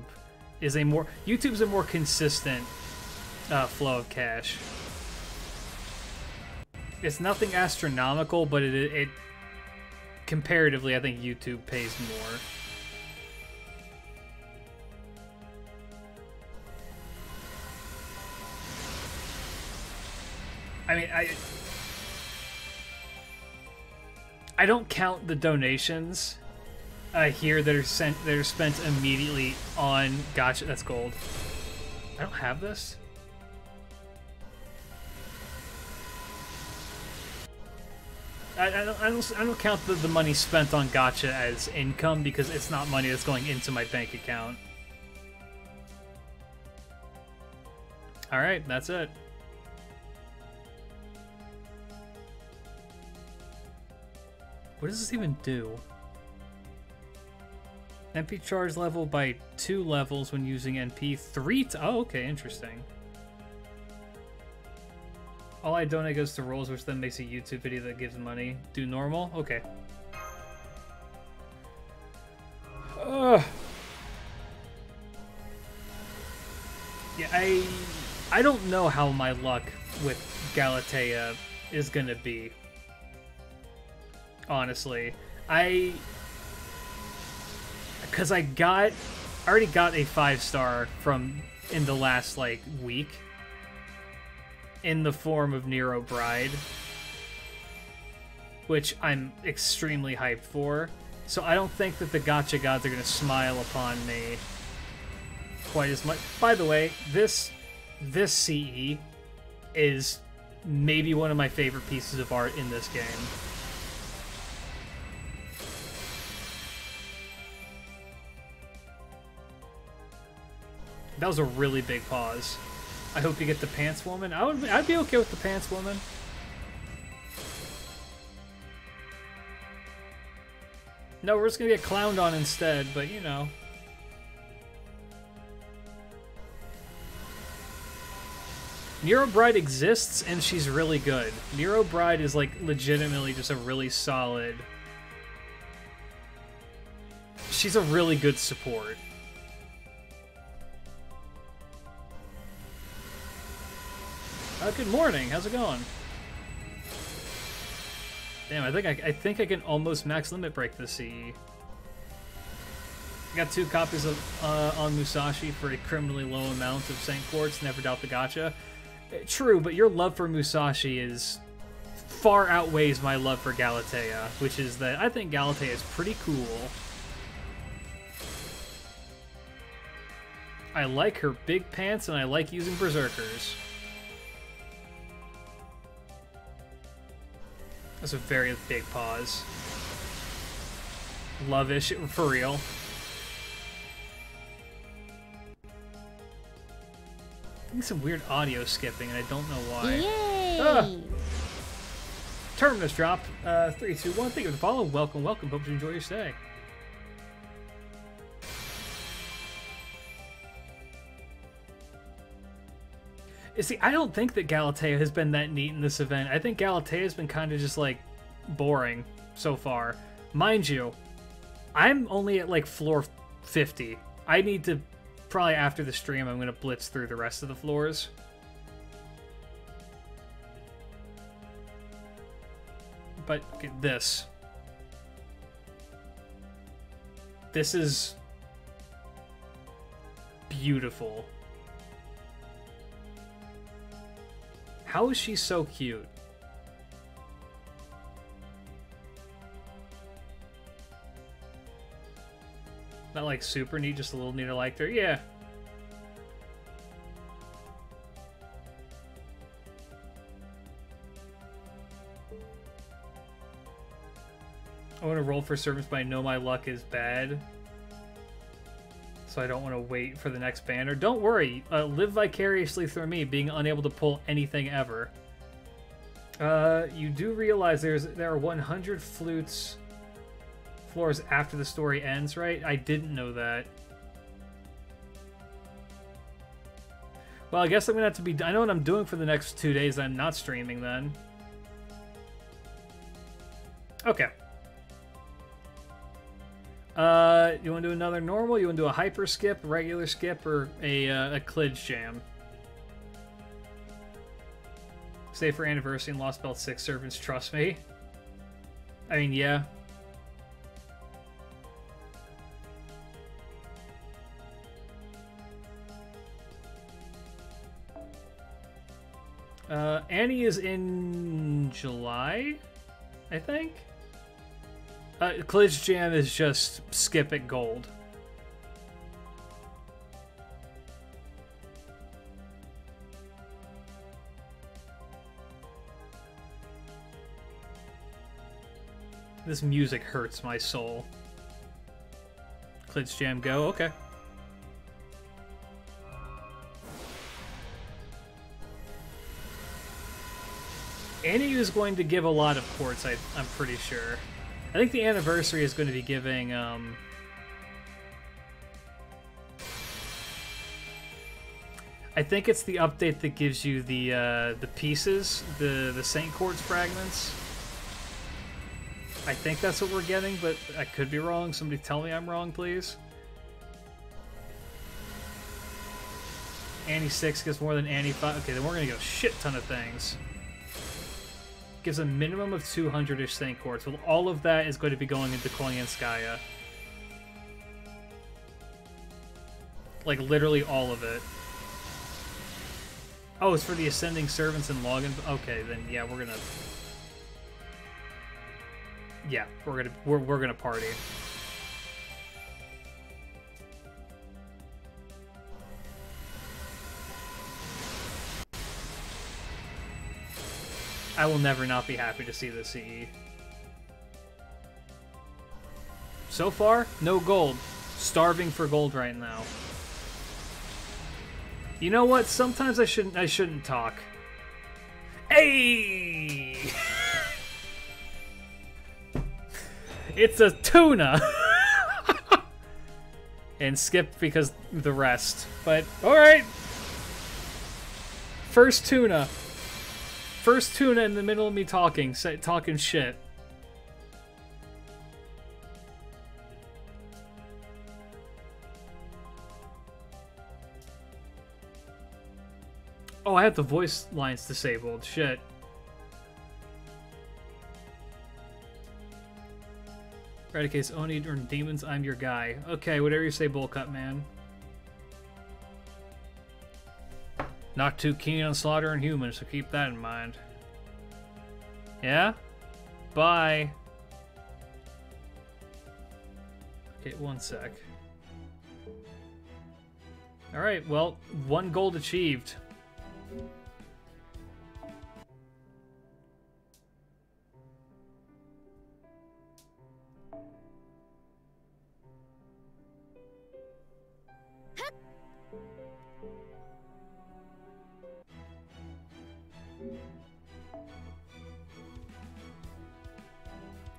is a more YouTube's a more consistent uh, flow of cash. It's nothing astronomical, but it, it comparatively, I think YouTube pays more. I mean, I I don't count the donations uh, here that are sent that are spent immediately on. Gacha, that's gold. I don't have this. I, I, don't, I, don't, count the, the money spent on gacha as income because it's not money that's going into my bank account. Alright, that's it. What does this even do? NP charge level by two levels when using NP three. oh, okay, interesting. All I donate goes to rolls, which then makes a YouTube video that gives money. Do normal? Okay. Ugh. Yeah, I I don't know how my luck with Galatea is gonna be. Honestly, I because I got I already got a five star from in the last like week in the form of Nero Bride, which I'm extremely hyped for. So I don't think that the gacha gods are going to smile upon me quite as much. By the way, this this CE is maybe one of my favorite pieces of art in this game. That was a really big pause. I hope you get the pants woman. I would I'd be okay with the pants woman. No, we're just gonna get clowned on instead, but you know. Nero Bride exists and she's really good. Nero Bride is like legitimately just a really solid. She's a really good support. Uh, good morning. How's it going? Damn, I think I, I think I can almost max limit break the CE. I got two copies of uh, on Musashi for a criminally low amount of Saint Quartz. Never doubt the gacha. Uh, true, but your love for Musashi is far outweighs my love for Galatea, which is that I think Galatea is pretty cool. I like her big pants and I like using berserkers. That's a very big pause. Love-ish, for real. I think some weird audio skipping, and I don't know why. Yay! Ah! Terminus drop. Uh, three, two, one. Thank you for the follow. Welcome, welcome. Hope you enjoy your stay. See, I don't think that Galatea has been that neat in this event. I think Galatea has been kind of just like boring so far. Mind you, I'm only at like floor 50. I need to probably after the stream I'm going to blitz through the rest of the floors. But okay, this. This is beautiful. How is she so cute? Not like super neat, just a little neater like her. Yeah. I want to roll for service, but I know my luck is bad. So I don't want to wait for the next banner. Don't worry, uh, live vicariously through me, being unable to pull anything ever. Uh, you do realize there's there are 100 flutes floors after the story ends, right? I didn't know that. Well, I guess I'm gonna have to be. I know what I'm doing for the next two days. I'm not streaming then. Okay. Uh, you want to do another normal? You want to do a hyper skip, regular skip, or a uh, a Klidge jam? Stay for anniversary and Lost Belt Six servants. Trust me. I mean, yeah. Uh, Annie is in July, I think. Uh, Jam is just skip gold. This music hurts my soul. Klidge Jam go, okay. Annie is going to give a lot of ports, I, I'm pretty sure. I think the anniversary is going to be giving, um... I think it's the update that gives you the uh, the pieces, the the Saint Quartz fragments. I think that's what we're getting, but I could be wrong. Somebody tell me I'm wrong, please. Annie 6 gives more than Annie 5. Okay, then we're going to get a shit ton of things gives a minimum of 200-ish Saint Quartz. Well, all of that is going to be going into Koyanskaya. Like, literally all of it. Oh, it's for the Ascending Servants and Login? Okay, then, yeah, we're gonna... Yeah, we're gonna, we're, we're gonna party. I will never not be happy to see the CE. So far, no gold. Starving for gold right now. You know what? Sometimes I shouldn't I shouldn't talk. Hey! it's a tuna. and skip because the rest. But all right. First tuna. First tuna in the middle of me talking, say, talking shit. Oh, I have the voice lines disabled. Shit. Eradicates Oni or demons, I'm your guy. Okay, whatever you say, Bullcut Man. Not too keen on slaughtering humans, so keep that in mind. Yeah? Bye. Okay, one sec. Alright, well, one gold achieved.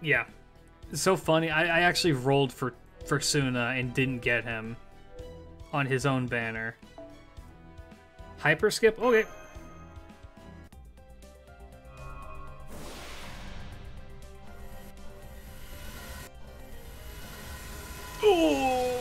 Yeah. It's so funny. I, I actually rolled for, for Tsuna and didn't get him on his own banner. Hyper skip? Okay. Oh,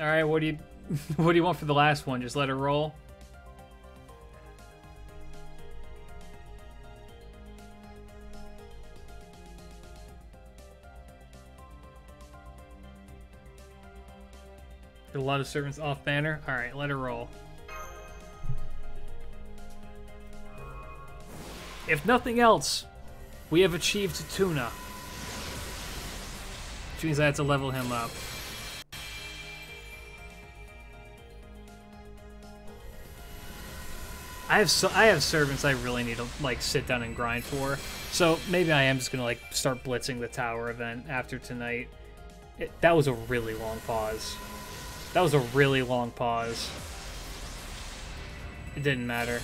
All right, what do you what do you want for the last one? Just let it roll. A lot of servants off banner. All right, let it roll. If nothing else, we have achieved Tuna. Which means I have to level him up. I have so I have servants I really need to like sit down and grind for. So maybe I am just gonna like start blitzing the tower event after tonight. It, that was a really long pause. That was a really long pause. It didn't matter.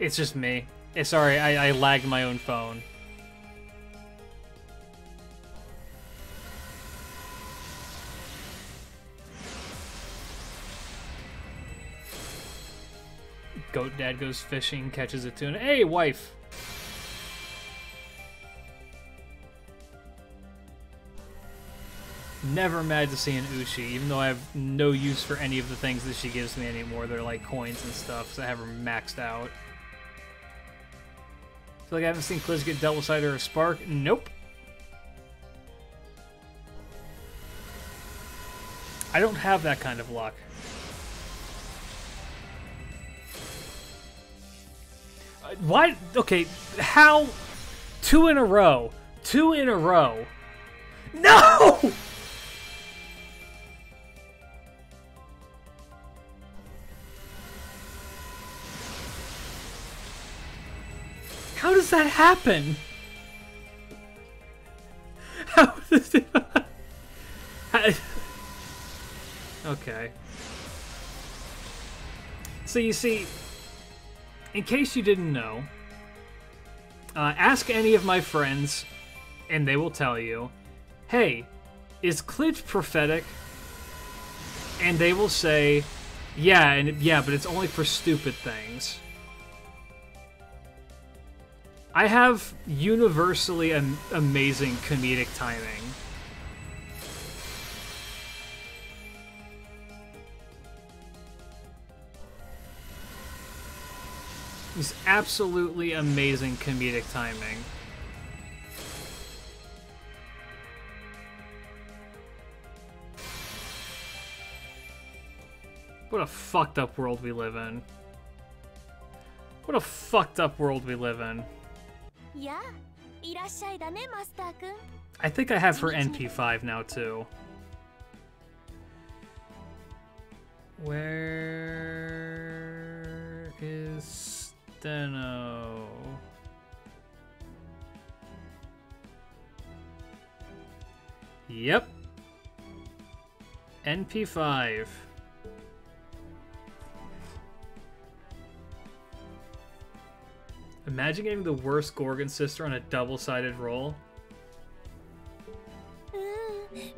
It's just me. Eh, sorry, I, I lagged my own phone. Goat dad goes fishing, catches a tuna. Hey, wife! Never mad to see an Ushi, even though I have no use for any of the things that she gives me anymore. They're like coins and stuff, so I have her maxed out. Feel like I haven't seen Klizz get Double Side or Spark? Nope. I don't have that kind of luck. Why? Okay, how? Two in a row. Two in a row. No! How does that happen? How does it... Okay. So you see, in case you didn't know, uh, ask any of my friends, and they will tell you, hey, is Klidge prophetic? And they will say, yeah, and yeah, but it's only for stupid things. I have universally am- amazing comedic timing. It's absolutely amazing comedic timing. What a fucked up world we live in. What a fucked up world we live in. Yeah. I think I have her NP5 now too. Where is Stheno? Yep. NP5. Imagine getting the worst Gorgon sister on a double-sided roll. Mm,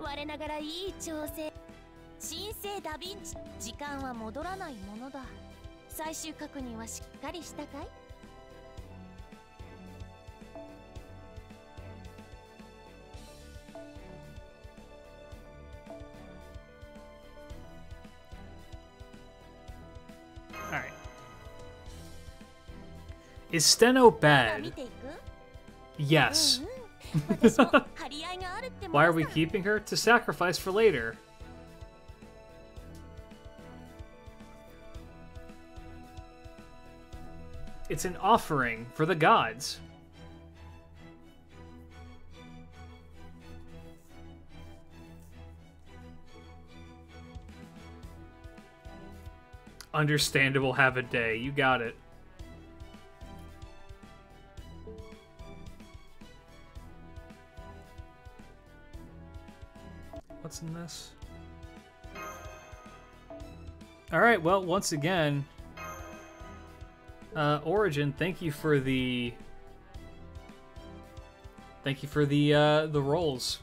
最終確認はしっかりしたかいはい。Is Stheno bad? Yes. Why are we keeping her? To sacrifice for later. It's an offering for the gods. Understandable, have a day. You got it. What's in this? Alright, well, once again, uh, Origin, thank you for the... Thank you for the, uh, the rolls.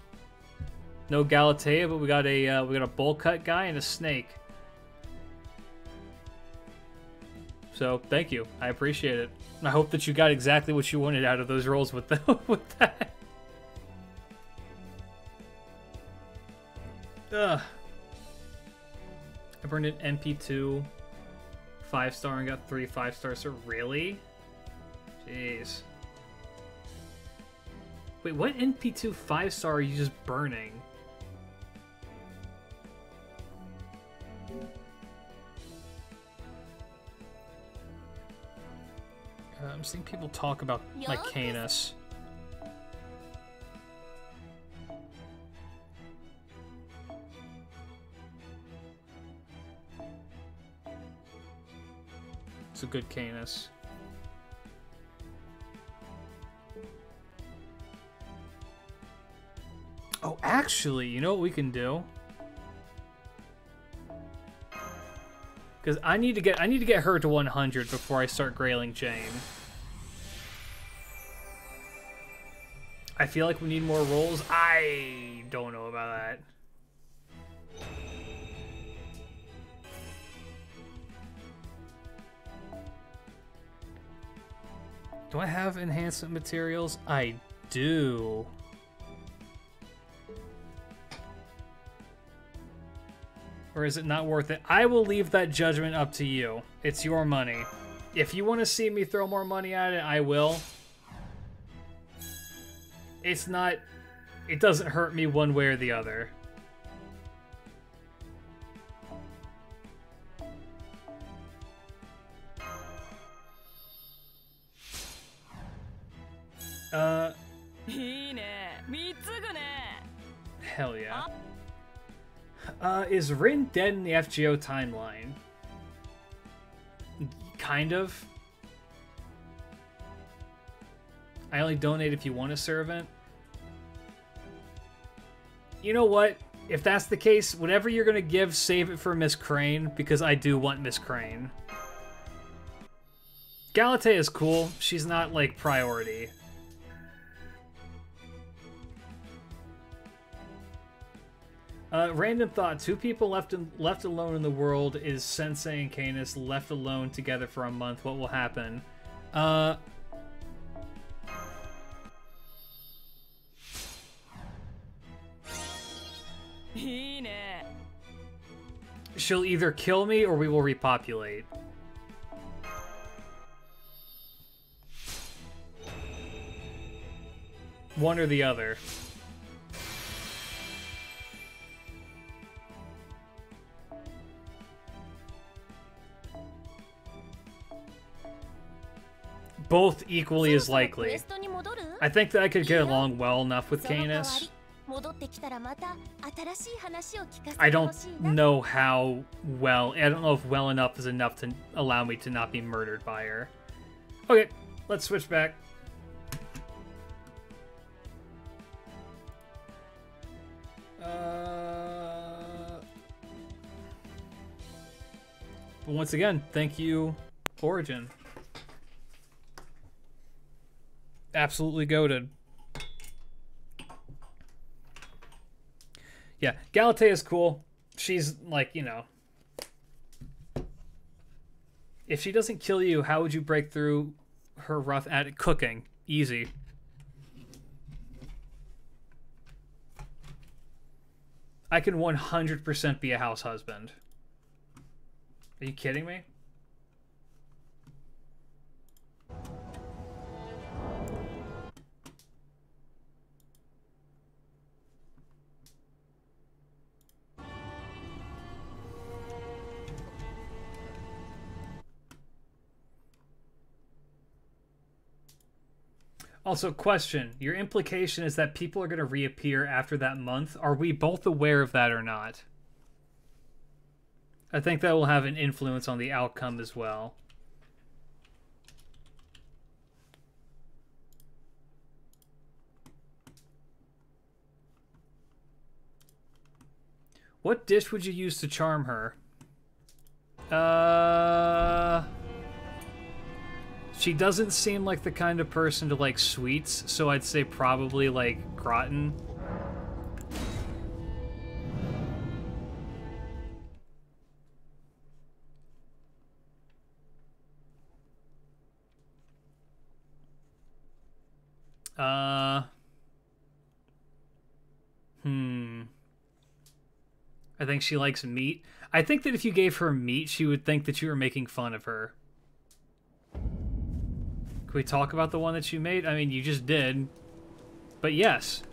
No Galatea, but we got a, uh, we got a bowl cut guy and a snake. So, thank you. I appreciate it. I hope that you got exactly what you wanted out of those rolls with, the, with that. Ugh. I burned an NP2 five star and got three five stars. So really? Jeez. Wait, what NP2 five star are you just burning? Uh, I'm seeing people talk about like Caenis. Good Caenis. Oh, actually, you know what we can do? Because I need to get I need to get her to 100 before I start grailing Jane. I feel like we need more rolls. I Do I have enhancement materials? I do. Or is it not worth it? I will leave that judgment up to you. It's your money. If you want to see me throw more money at it, I will. It's not... It doesn't hurt me one way or the other. Is Rin dead in the FGO timeline? Kind of. I only donate if you want a servant. You know what? If that's the case, whatever you're gonna give, save it for Miss Crane, because I do want Miss Crane. Galatea is cool. She's not, like, priority. Uh, random thought: Two people left in, left alone in the world is Sensei and Caenis left alone together for a month. What will happen? Uh, she'll either kill me or we will repopulate. One or the other. Both equally as likely. I think that I could get along well enough with Caenis. I don't know how well. I don't know if well enough is enough to allow me to not be murdered by her. Okay, let's switch back. Uh, but once again, thank you, Origin. Absolutely goaded. Yeah, Galatea is cool. She's like, you know. If she doesn't kill you, how would you break through her rough at cooking? Easy. I can 100% be a house husband. Are you kidding me? Also, question: Your implication is that people are going to reappear after that month. Are we both aware of that or not? I think that will have an influence on the outcome as well. What dish would you use to charm her? Uh... She doesn't seem like the kind of person to like sweets, so I'd say probably like gratin. Uh. Hmm. I think she likes meat. I think that if you gave her meat, she would think that you were making fun of her. Can we talk about the one that you made? I mean, you just did. But yes,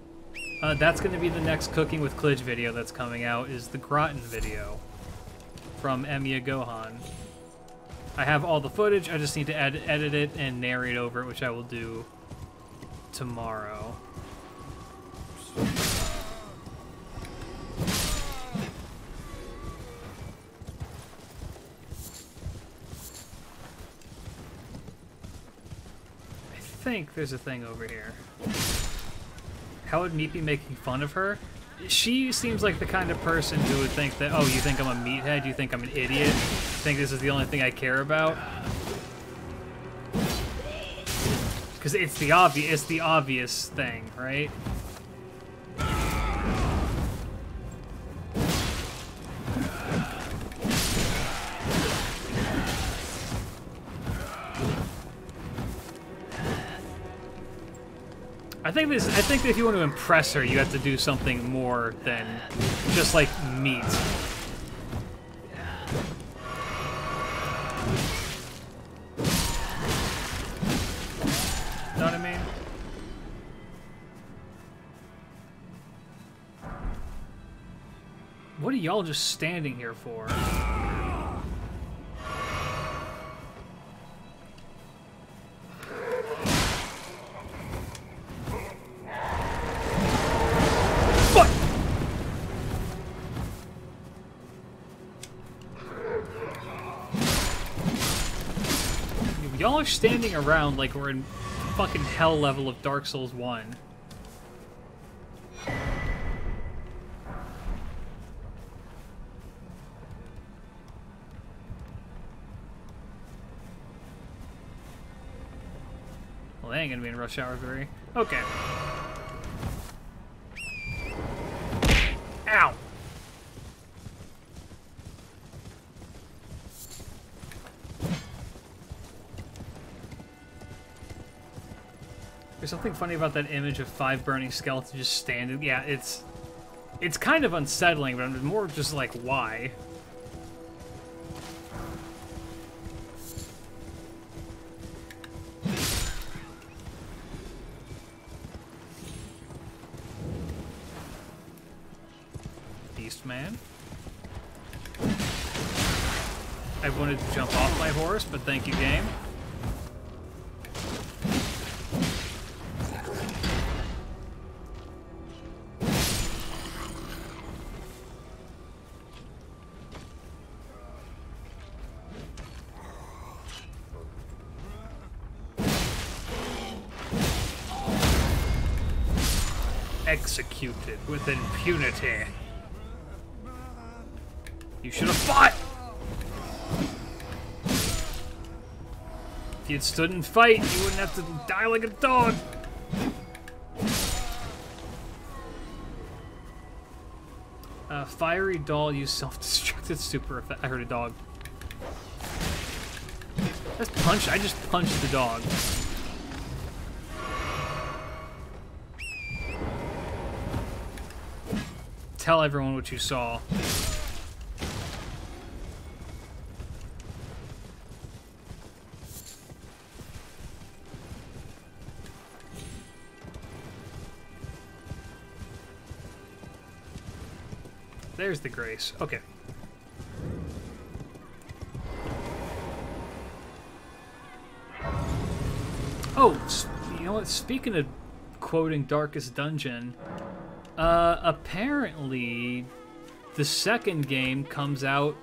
uh, that's going to be the next Cooking with Klidge video that's coming out, is the gratin video. from Emiya Gohan. I have all the footage, I just need to ed- edit it and narrate over it, which I will do tomorrow. I think there's a thing over here. How would Meat be making fun of her? She seems like the kind of person who would think that, oh, you think I'm a meathead? You think I'm an idiot? You think this is the only thing I care about? Because it's the obvious, it's the obvious thing, right? Think this. I think if you want to impress her, you have to do something more than just like meat. Know what I mean? What are y'all just standing here for? Y'all are standing around like we're in fucking hell level of Dark Souls 1. Well, they ain't gonna be in Rush Hour 3. Okay. There's something funny about that image of five burning skeletons just standing. Yeah, it's it's kind of unsettling, but I'm more just like, why? Beastman. I wanted to jump off my horse, but thank you, game. With impunity. You should have fought! If you'd stood and fight, you wouldn't have to die like a dog. Uh, fiery doll use self-destructed super effect. I heard a dog. That's punch. I just punched the dog. Tell everyone what you saw. There's the grace. Okay. Oh, you know what? Speaking of quoting Darkest Dungeon, uh, apparently the second game comes out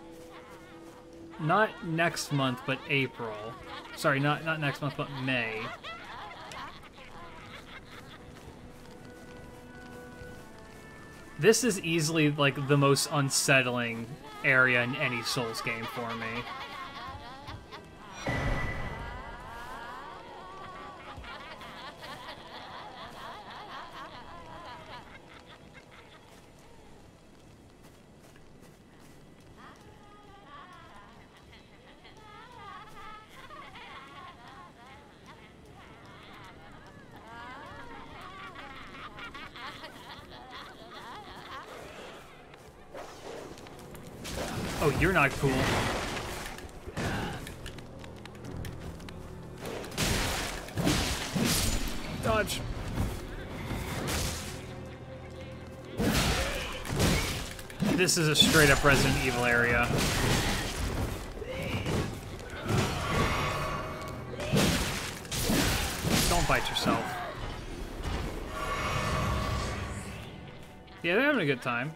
not next month, but April. Sorry, not not next month, but May. This is easily like the most unsettling area in any Souls game for me. Oh, you're cool. Dodge. This is a straight up Resident Evil area. Don't bite yourself. Yeah, they're having a good time.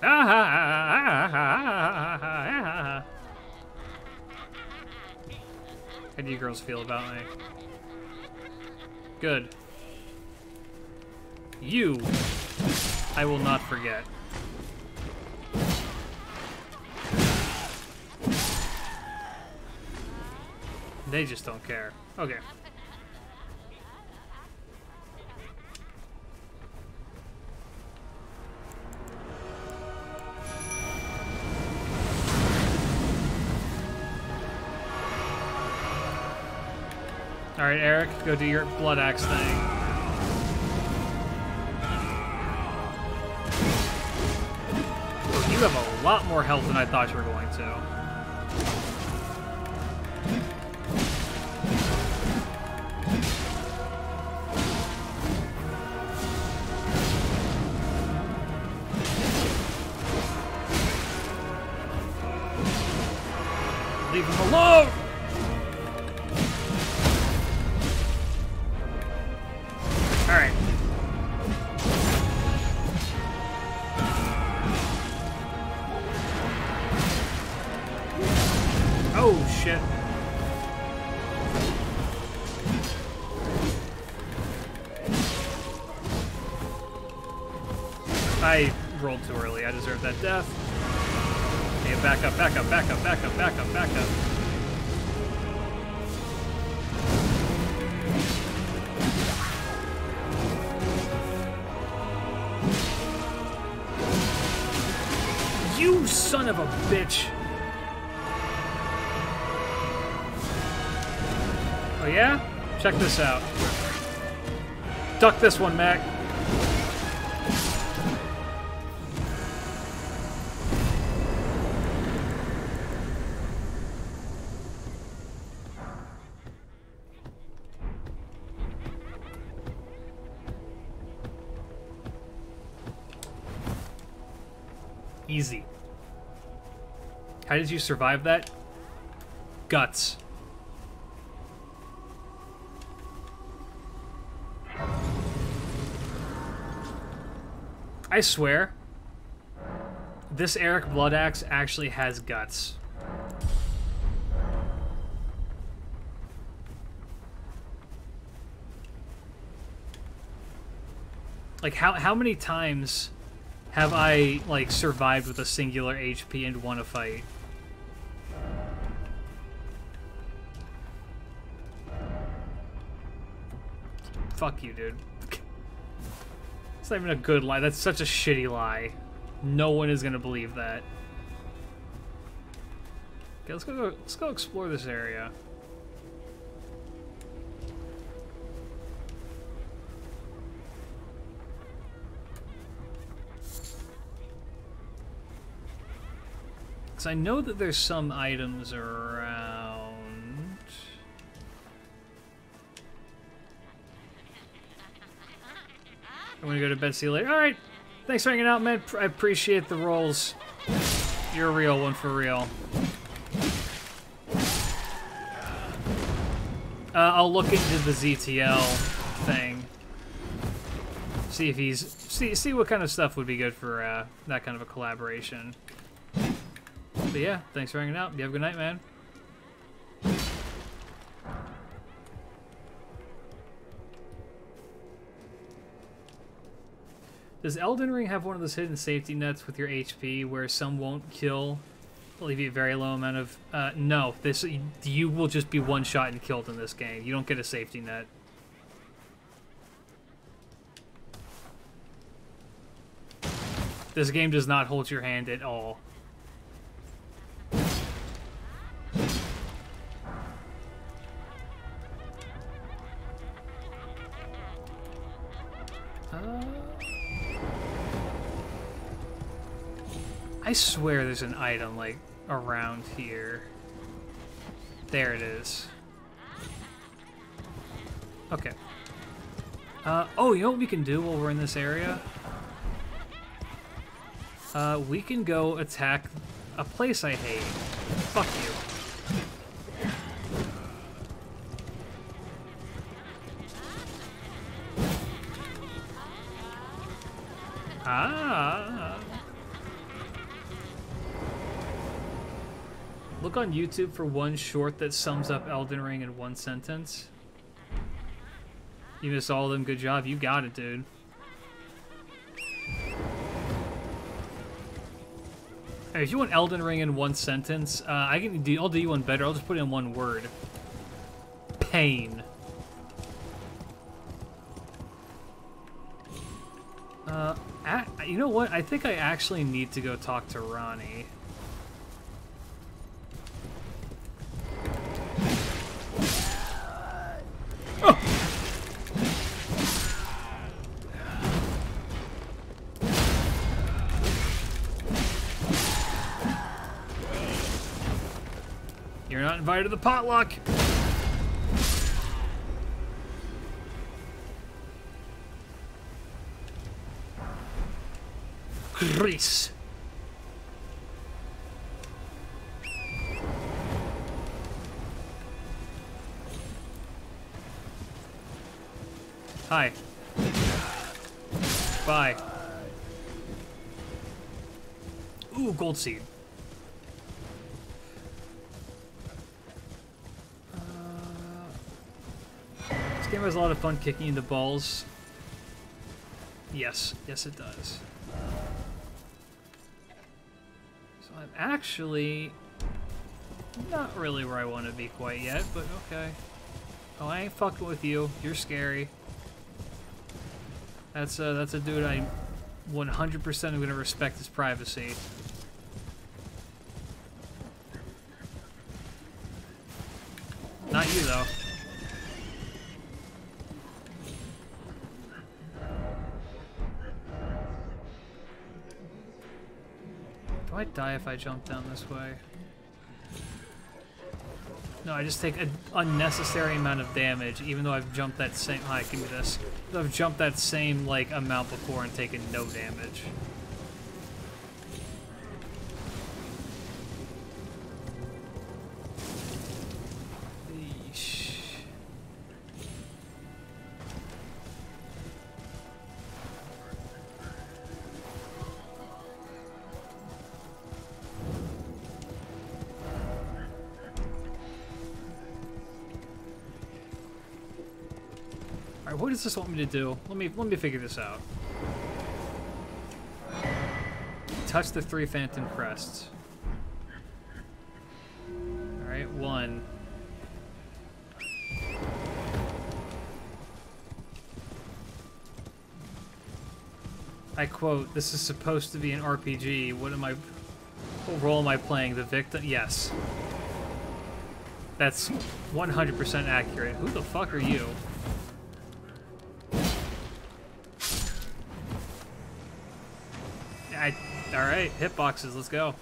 How do you girls feel about me? Good. You, I will not forget. They just don't care. Okay. Alright, Eric, go do your blood axe thing. Oh, you have a lot more health than I thought you were going to. Deserve that death. Okay, back up, back up, back up, back up, back up, back up. You son of a bitch! Oh yeah? Check this out. Duck this one, Mac. Did you survive that? Guts. I swear, this Eric Bloodaxe actually has guts. Like how how many times have I like survived with a singular HP and won a fight? Fuck you, dude. It's not even a good lie. That's such a shitty lie. No one is gonna believe that. Okay, let's go. Let's go explore this area. Because I know that there's some items around. I'm gonna go to bed. See you later. All right. Thanks for hanging out, man. I appreciate the rolls. You're a real one for real. Uh, I'll look into the ZTL thing. See if he's see see what kind of stuff would be good for uh, that kind of a collaboration. But yeah, thanks for hanging out. You have a good night, man. Does Elden Ring have one of those hidden safety nets with your HP where some won't kill, leave you a very low amount of? Uh, no, this you will just be one shot and killed in this game. You don't get a safety net. This game does not hold your hand at all. Uh, I swear there's an item, like, around here. There it is. Okay. Uh, oh, you know what we can do while we're in this area? Uh, we can go attack a place I hate. Fuck you. Ah. Look on YouTube for one short that sums up Elden Ring in one sentence. You missed all of them. Good job. You got it, dude. Hey, if you want Elden Ring in one sentence, uh, I can do. I'll do you one better. I'll just put in one word. Pain. Uh, you know what? I think I actually need to go talk to Ranni. You're not invited to the potluck. Grease. Hi. Bye. Ooh, gold seed. Uh, this game has a lot of fun kicking into balls. Yes, yes it does. So I'm actually not really where I want to be quite yet, but okay. Oh, I ain't fucking with you. You're scary. That's a, that's a dude I 100% am going to respect his privacy. Not you, though. Do I die if I jump down this way? No, I just take an unnecessary amount of damage, even though I've jumped that same. Hi, give this. I've jumped that same like amount before and taken no damage. This want me to do? Let me let me figure this out. Touch the three phantom crests. All right, one. I quote, this is supposed to be an RPG. What am I... What role am I playing? The victim? Yes. That's 100% accurate. Who the fuck are you? Alright, hitboxes, let's go.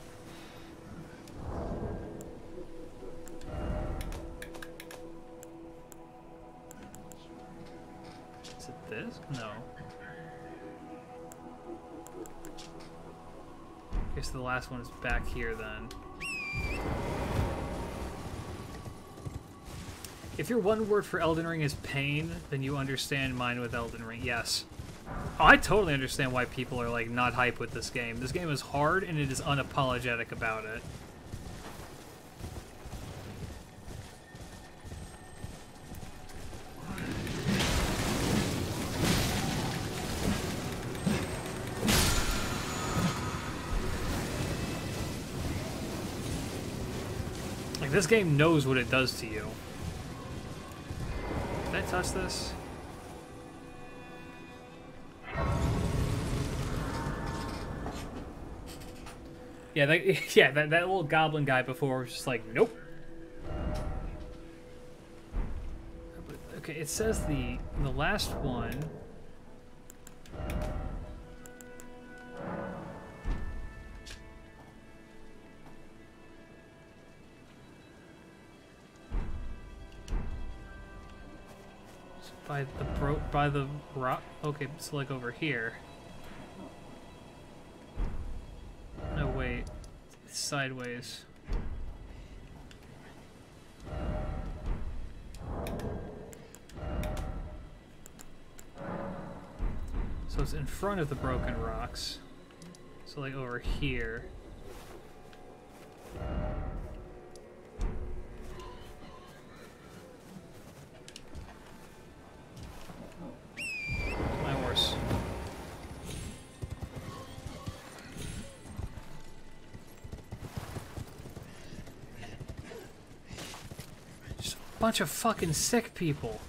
Is it this? No. Guess the last one is back here then. If your one word for Elden Ring is pain, then you understand mine with Elden Ring. Yes. I totally understand why people are like not hype with this game. This game is hard and it is unapologetic about it. Like this game knows what it does to you. Did I touch this? Yeah, that, yeah, that, that little goblin guy before was just like, nope. Okay, it says the the last one. By the bro by the rock. Okay, so like over here. Sideways. So it's in front of the broken rocks. So like over here. Bunch of fucking sick people.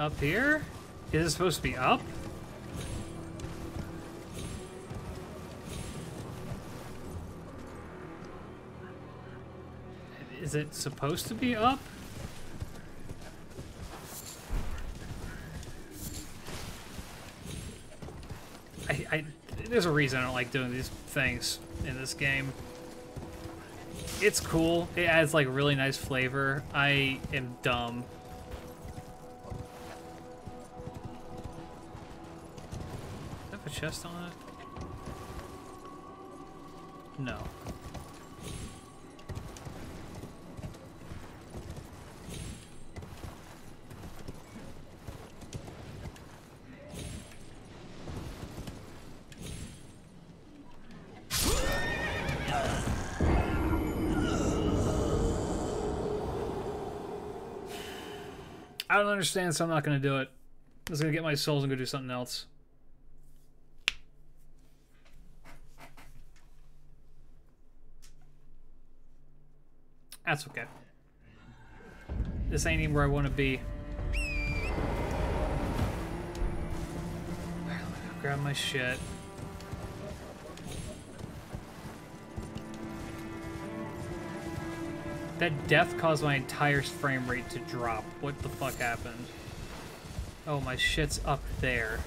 Up here? Is it supposed to be up? Is it supposed to be up? I, I, there's a reason I don't like doing these things in this game. It's cool. It adds like really nice flavor. I am dumb. A chest on it? No. I don't understand, so I'm not going to do it. I'm just going to get my souls and go do something else. That's okay. This ain't even where I want to be. Grab my shit. That death caused my entire frame rate to drop. What the fuck happened? Oh, my shit's up there.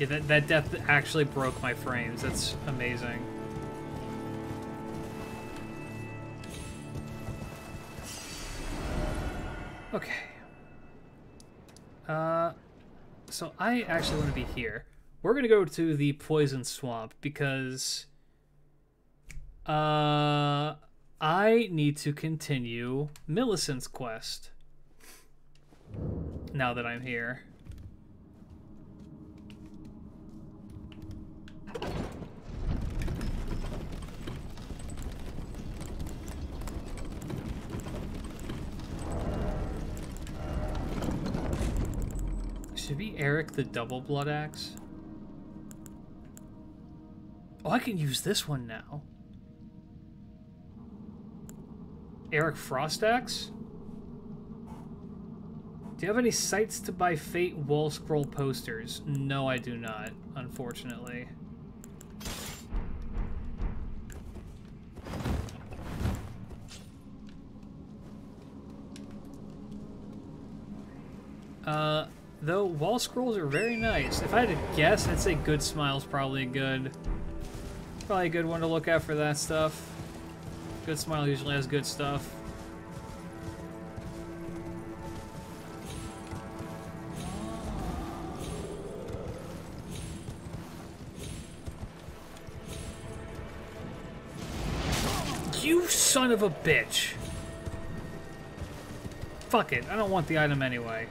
Yeah, that, that death actually broke my frames. That's amazing. Okay. Uh, so I actually want to be here. We're gonna go to the poison swamp because uh I need to continue Millicent's quest. Now that I'm here. Should be Eric the double blood axe. Oh, I can use this one now. Eric Frost axe? Do you have any sites to buy Fate wall scroll posters? No, I do not, unfortunately. Uh, though wall scrolls are very nice. If I had to guess, I'd say Good Smile's probably a good. Probably a good one to look at for that stuff. Good Smile usually has good stuff. You son of a bitch! Fuck it, I don't want the item anyway.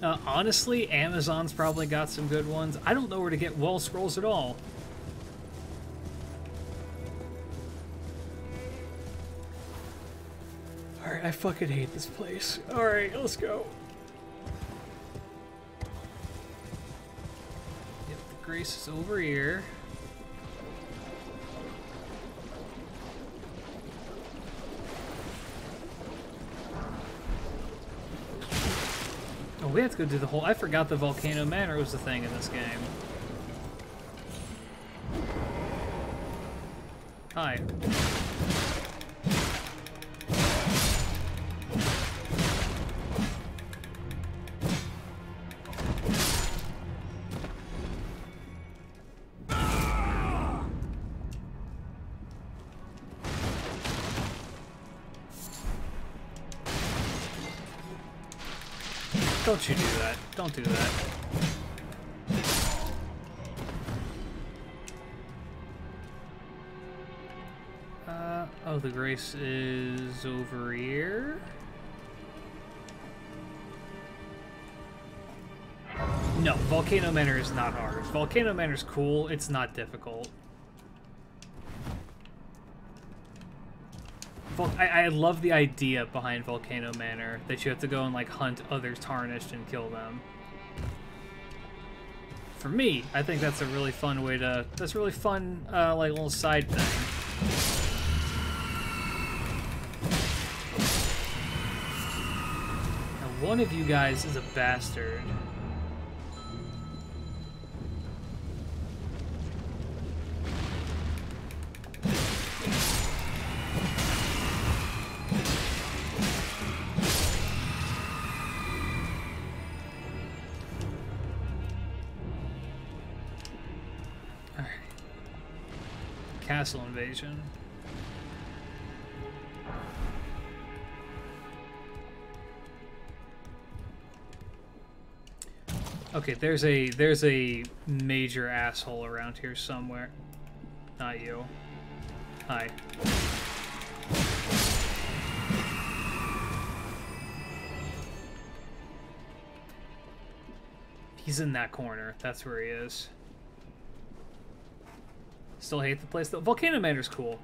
Uh, honestly, Amazon's probably got some good ones. I don't know where to get wall scrolls at all. Alright, I fucking hate this place. Alright, let's go. Yep, the grease is over here. We have to go do the whole. I forgot the Volcano Manor was the thing in this game. Hi. Grace is over here? No, Volcano Manor is not hard. Volcano Manor is cool, it's not difficult. Vol I, I love the idea behind Volcano Manor, that you have to go and like hunt other Tarnished and kill them. For me, I think that's a really fun way to, that's a really fun, uh, like little side thing. One of you guys is a bastard. Alright. Castle invasion. Okay, there's a there's a major asshole around here somewhere. Not you. Hi. He's in that corner. That's where he is. Still hate the place though. Volcano Manor's cool.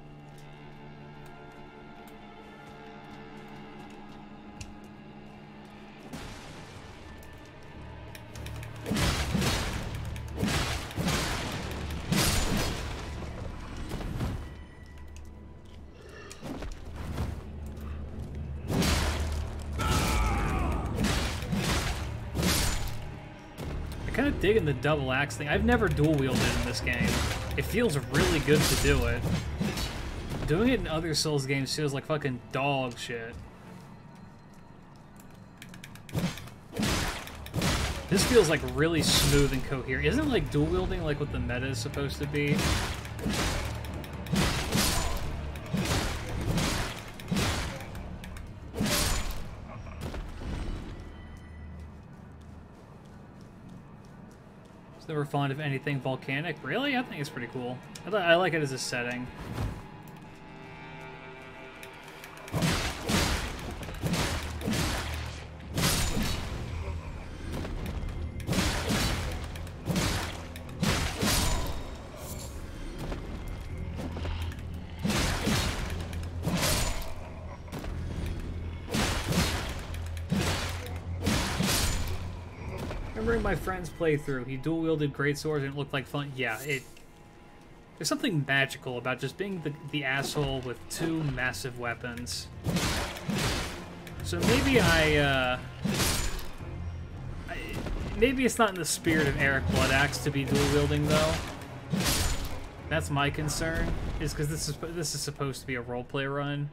Digging the double axe thing. I've never dual wielded in this game. It feels really good to do it. Doing it in other Souls games feels like fucking dog shit. This feels like really smooth and coherent. Isn't like dual wielding like what the meta is supposed to be? Fond of anything volcanic. Really? I think it's pretty cool. I, I like it as a setting. Friend's playthrough, he dual wielded great swords and it looked like fun. Yeah, it. There's something magical about just being the, the asshole with two massive weapons. So maybe I, uh. I, maybe it's not in the spirit of Eric Bloodaxe to be dual wielding though. That's my concern, is because this is this is supposed to be a roleplay run.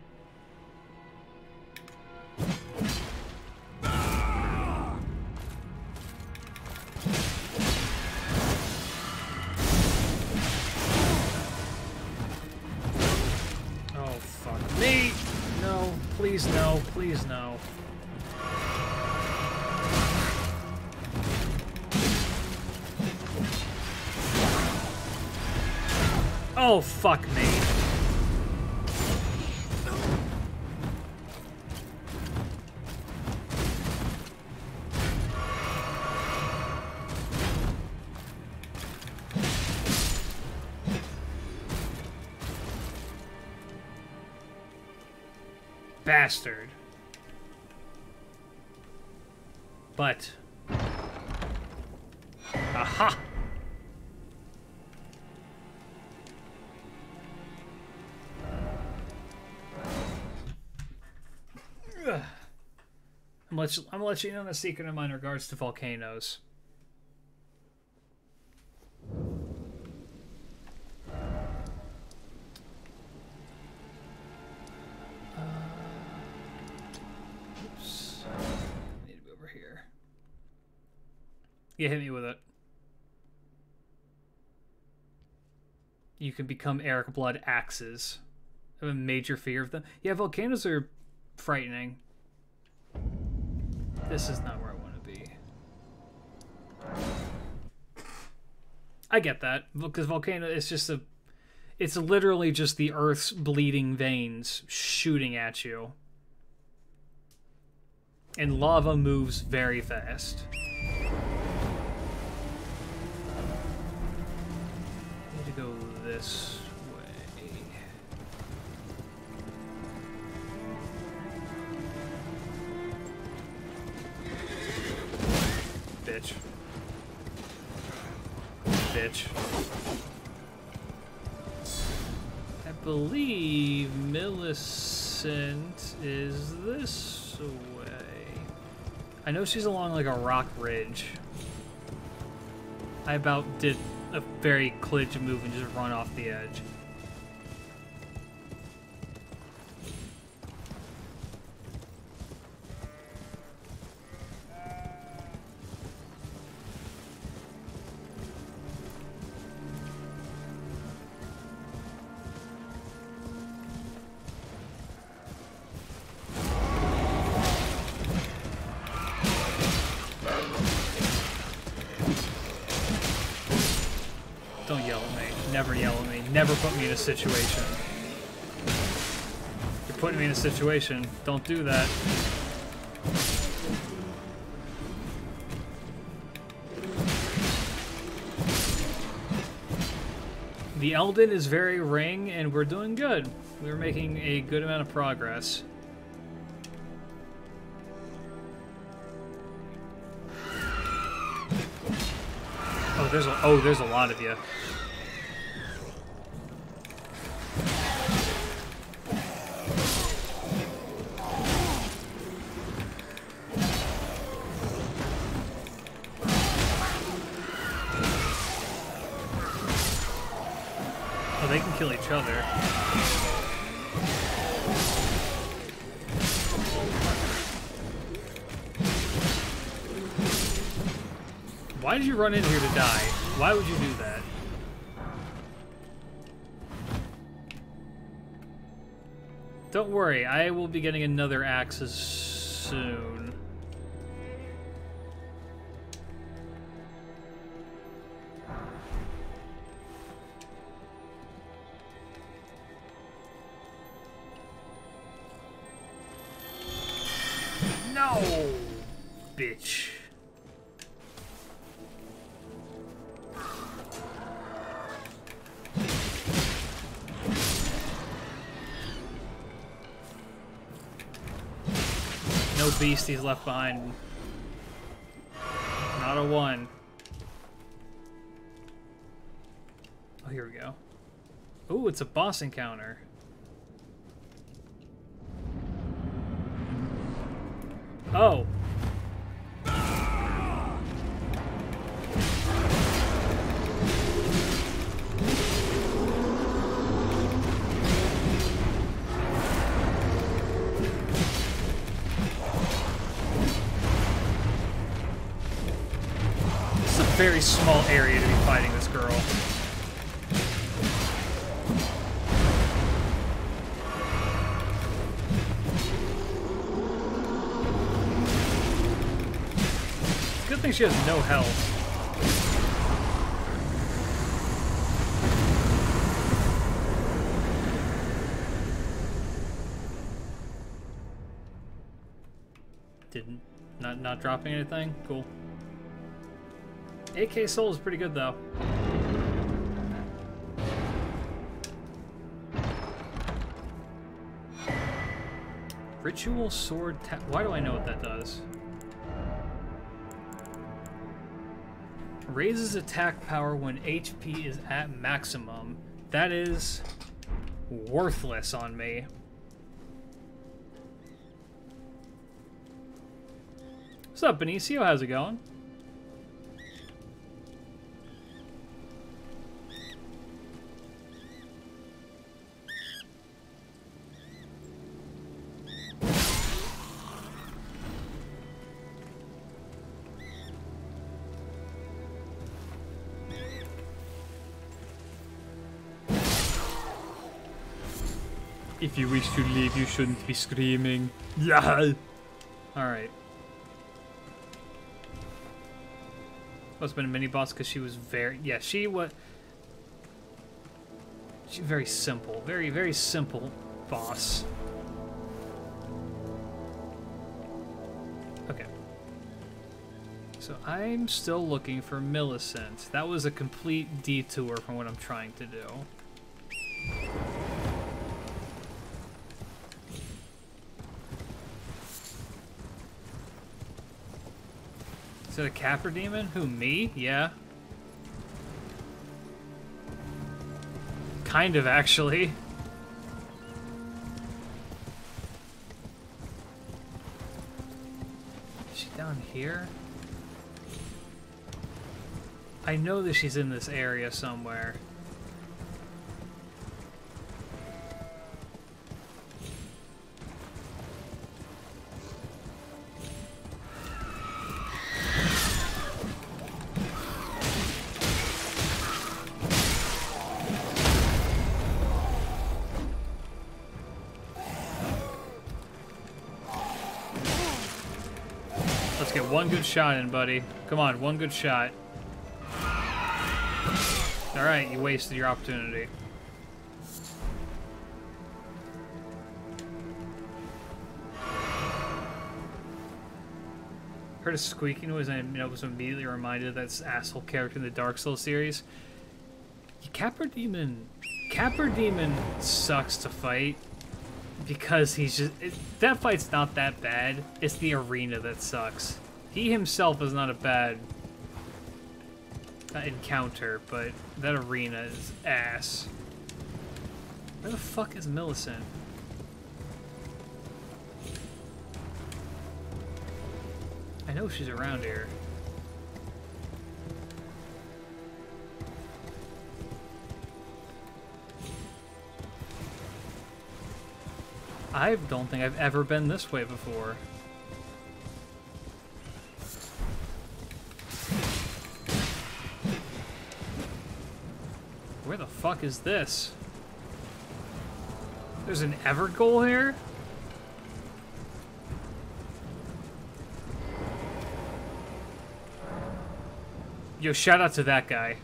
bastard. But... Aha! I'm gonna, let you, know in on a secret of mine regards to volcanoes. Yeah, hit me with it. You can become Eric Blood axes. I have a major fear of them. Yeah, volcanoes are frightening. This is not where I want to be. I get that because volcano is just a it's literally just the earth's bleeding veins shooting at you. And lava moves very fast. This way. Bitch. Bitch. I believe Millicent is this way. I know she's along like a rock ridge. I about did a very glitch move and just run off the edge. Situation. You're putting me in a situation. Don't do that. The Elden is very ring, and we're doing good. We're making a good amount of progress. Oh, there's a, oh, there's a lot of you. You run in here to die? Why would you do that? Don't worry, I will be getting another axes soon. 60s left behind. Not a one. Oh, here we go. Ooh, it's a boss encounter. Oh, very small area to be fighting this girl. Good thing she has no health. Didn't not not dropping anything. Cool. AK Soul is pretty good though. Ritual sword. Why do I know what that does? Raises attack power when HP is at maximum. That is worthless on me. What's up, Benicio? How's it going? If you wish to leave, you shouldn't be screaming. Yeah. All right. Must have been a mini boss because she was very yeah she was she very simple very very simple boss. Okay. So I'm still looking for Millicent. That was a complete detour from what I'm trying to do. Is it a Capra Demon? Who, me? Yeah. Kind of, actually. Is she down here? I know that she's in this area somewhere. Good shot in, buddy. Come on, one good shot. Alright, you wasted your opportunity. Heard a squeaking noise and know, was immediately reminded of that asshole character in the Dark Souls series. Capra Demon... Capra Demon sucks to fight because he's just it, that fight's not that bad. It's the arena that sucks. He himself is not a bad encounter, but that arena is ass. Where the fuck is Millicent? I know she's around here. I don't think I've ever been this way before. Is this? There's an Evergaol here? Yo, shout out to that guy.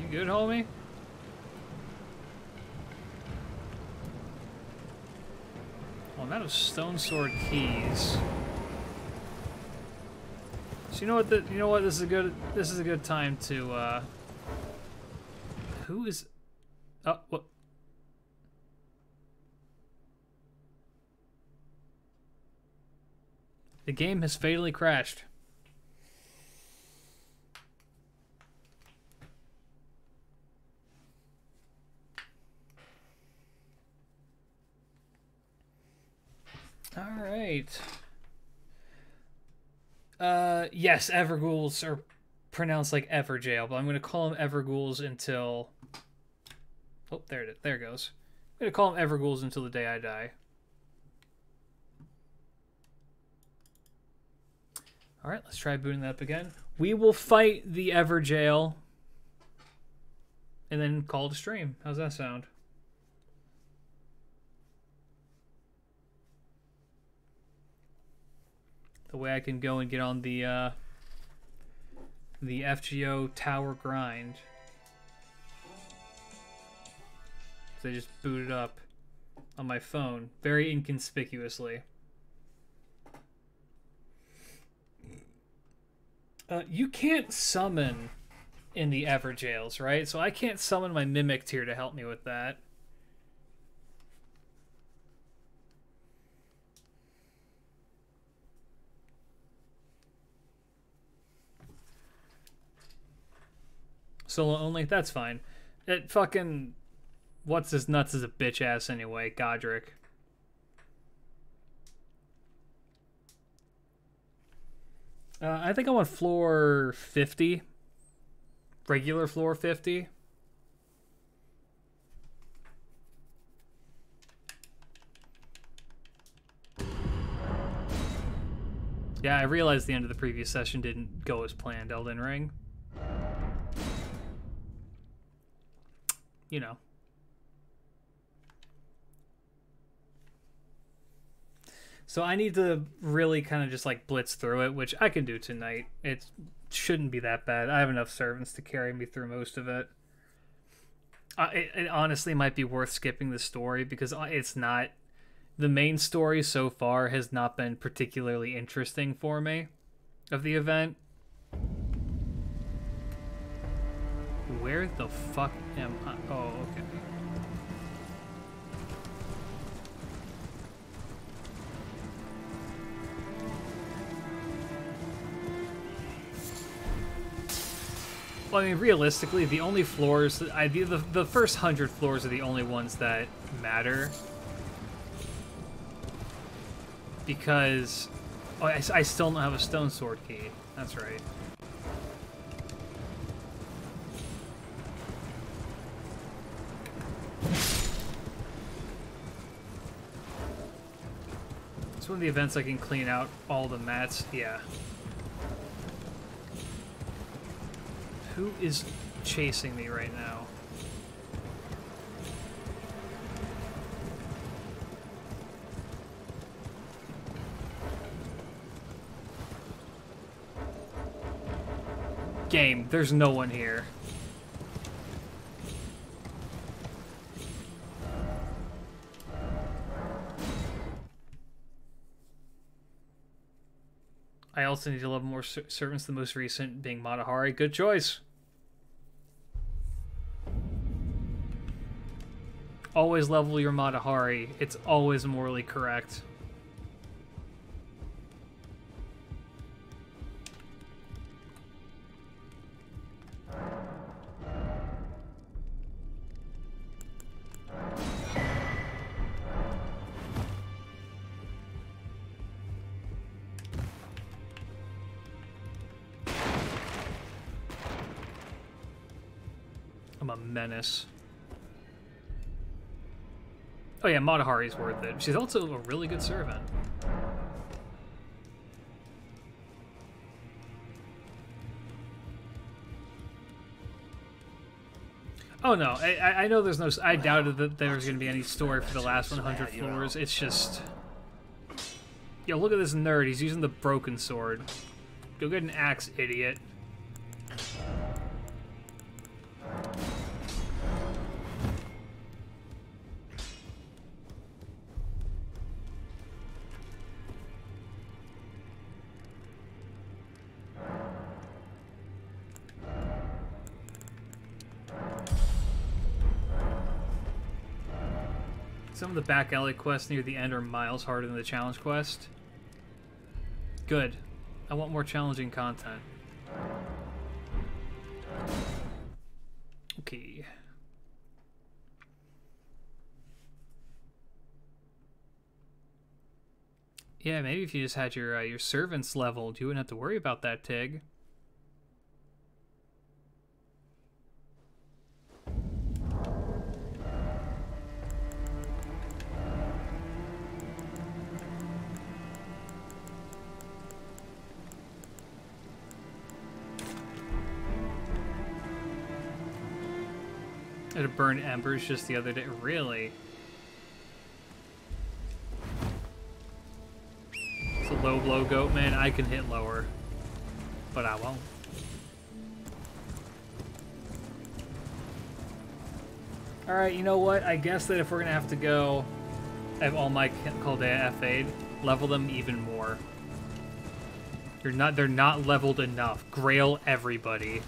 You good, homie? I'm out of stone sword keys. You know what? The, you know what? This is a good. This is a good time to. uh... Who is? Oh, what? The game has fatally crashed. All right. Uh, yes, Everghouls are pronounced like Everjail, but I'm going to call them Everghouls until. Oh, there it there it goes. I'm going to call them Everghouls until the day I die. All right, let's try booting that up again. We will fight the Everjail and then call a stream. How's that sound? The way I can go and get on the uh, the FGO tower grind. So I just booted up on my phone, very inconspicuously. Uh, you can't summon in the Everjails, right? So I can't summon my Mimic Tear to help me with that. Solo only? That's fine. It fucking. What's his nuts is a bitch ass anyway, Godrick. Uh, I think I want floor 50. Regular floor 50. Yeah, I realized the end of the previous session didn't go as planned, Elden Ring. You know. So I need to really kind of just like blitz through it, which I can do tonight. It shouldn't be that bad. I have enough servants to carry me through most of it. Uh, it, it honestly might be worth skipping the story because it's not the main story so far has not been particularly interesting for me of the event. Where the fuck am I? Oh, okay. Well, I mean, realistically, the only floors I the the first hundred floors are the only ones that matter because oh, I, I still don't have a stone sword key. That's right. It's one of the events I can clean out all the mats. Yeah. Who is chasing me right now? Game, there's no one here. Need to level more ser servants, the most recent being Mata Hari. Good choice. Always level your Mata Hari. It's always morally correct. Menace. Oh yeah, Mata Hari's worth it. She's also a really good servant. Oh no, I, I know there's no. I doubted that there was going to be any story for the last 100 floors. It's just. Yo, look at this nerd. He's using the broken sword. Go get an axe, idiot. Back alley quests near the end are miles harder than the challenge quest. Good. I want more challenging content. Okay. Yeah, maybe if you just had your uh, your servants leveled, you wouldn't have to worry about that, Tig. Burn embers just the other day. Really? It's a low blow goat, man. I can hit lower, but I won't. All right, you know what? I guess that if we're gonna have to go, I have all my Chaldea FA'd, level them even more. You're not. They're not leveled enough. Grail everybody.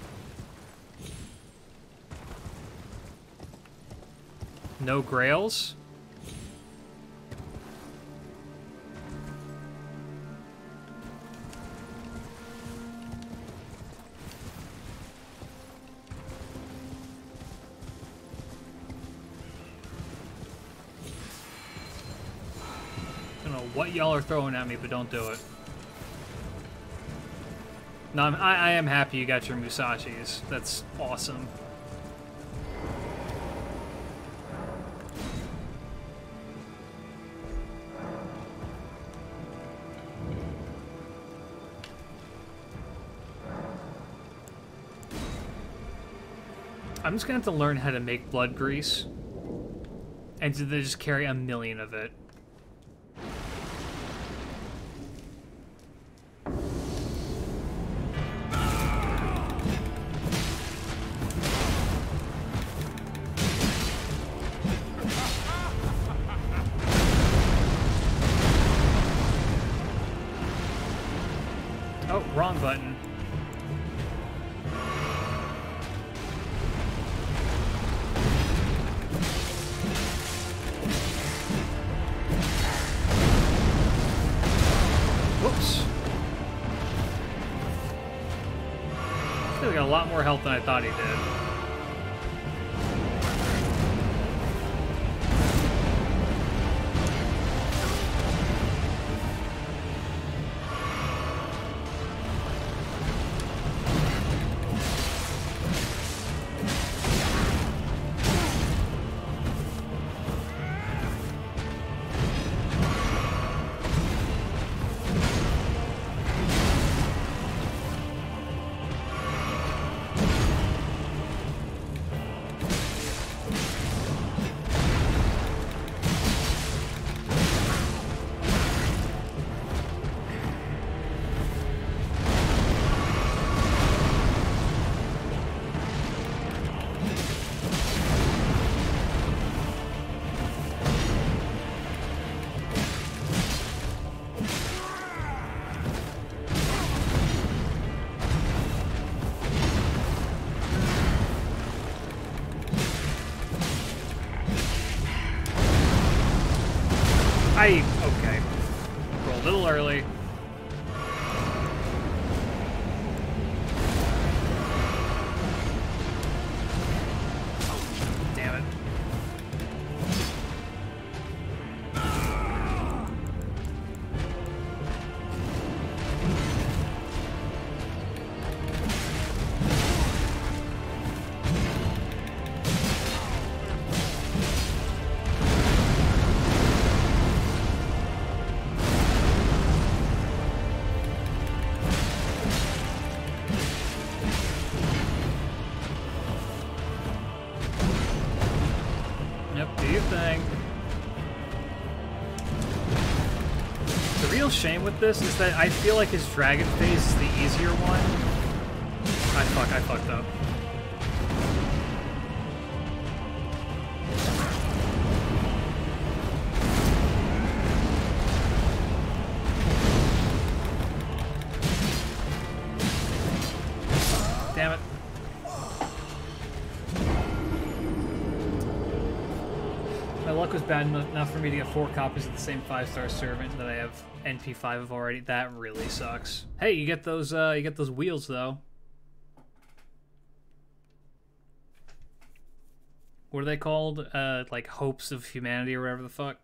No grails. Don't know what y'all are throwing at me, but don't do it. No, I'm, I, I am happy you got your Musashis. That's awesome. Just gonna have to learn how to make blood grease. And to just carry a million of it. Shame with this is that I feel like his dragon phase is the easier one. I fuck, I fucked up. Damn it. My luck was bad eno- enough for me to get four copies of the same five-star servant that I have NP5 of already. That really sucks. Hey, you get those uh you get those wheels though. What are they called? Uh like hopes of humanity or whatever the fuck.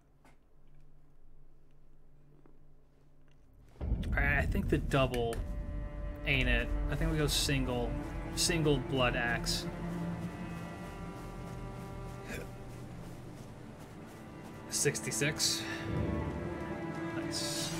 Alright, I think the double ain't it. I think we go single single blood axe. Sixty-six. Nice.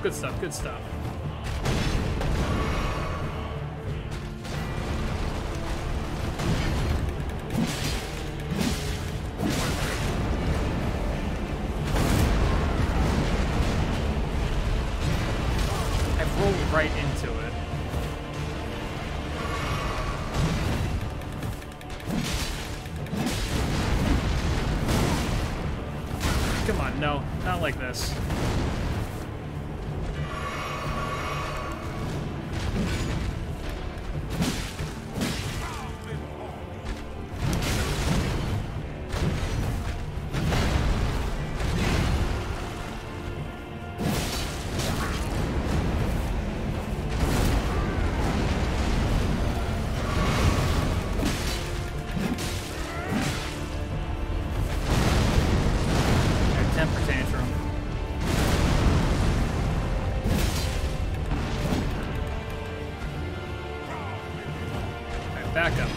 Good stuff, good stuff,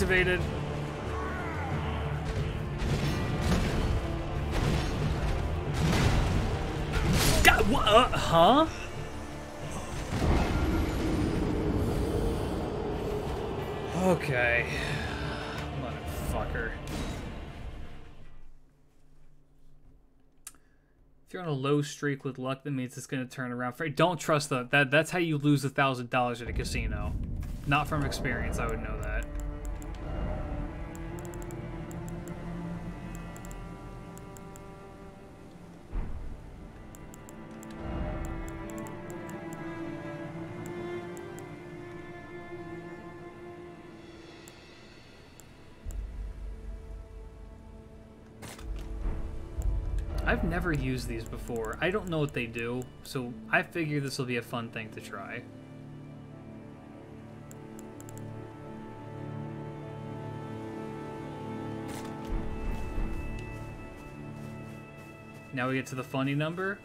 Activated. God, what? Uh, huh? Okay. Motherfucker. If you're on a low streak with luck, that means it's going to turn around. For don't trust that. That that's how you lose a thousand dollars at a casino. Not from experience, I would know that. Used these before. I don't know what they do, so I figure this will be a fun thing to try. Now we get to the funny number.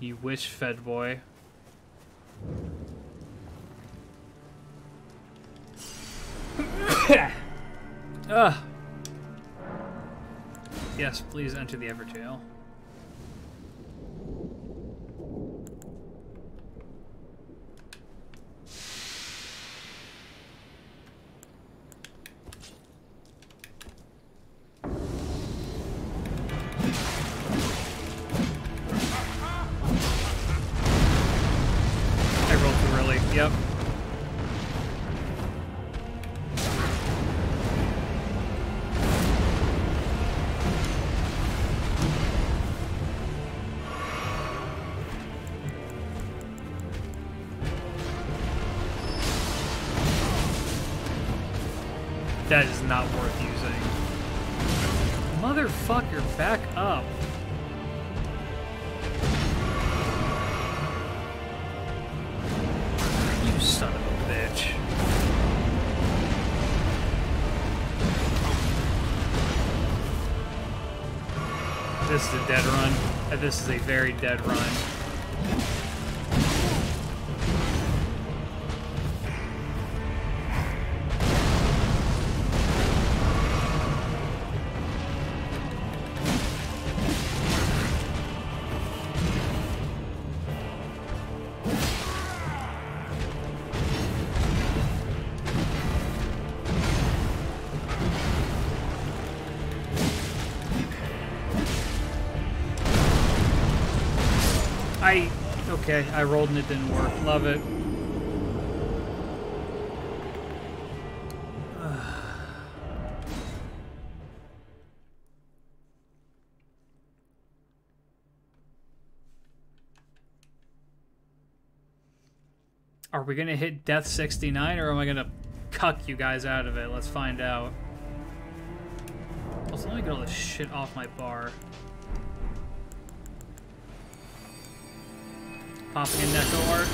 You wish, Fed Boy. Ugh. Ah. Yes, please enter the Evergaol. This is a very dead run. I rolled and it didn't work. Love it. Are we going to hit Death 69 or am I going to cuck you guys out of it? Let's find out. Also, let me get all this shit off my bar. Popping in that door.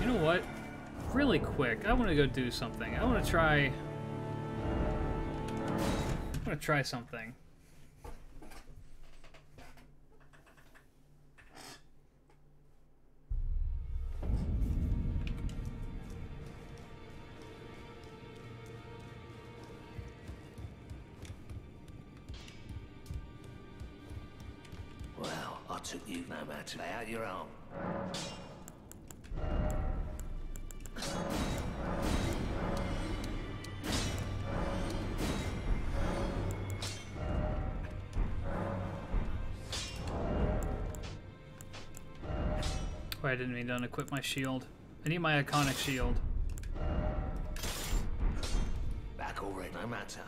You know what? Really quick, I want to go do something. I want to try... I want to try something. You no matter. Lay out your arm. Oh, I didn't mean to unequip my shield. I need my iconic shield. Back already, no matter.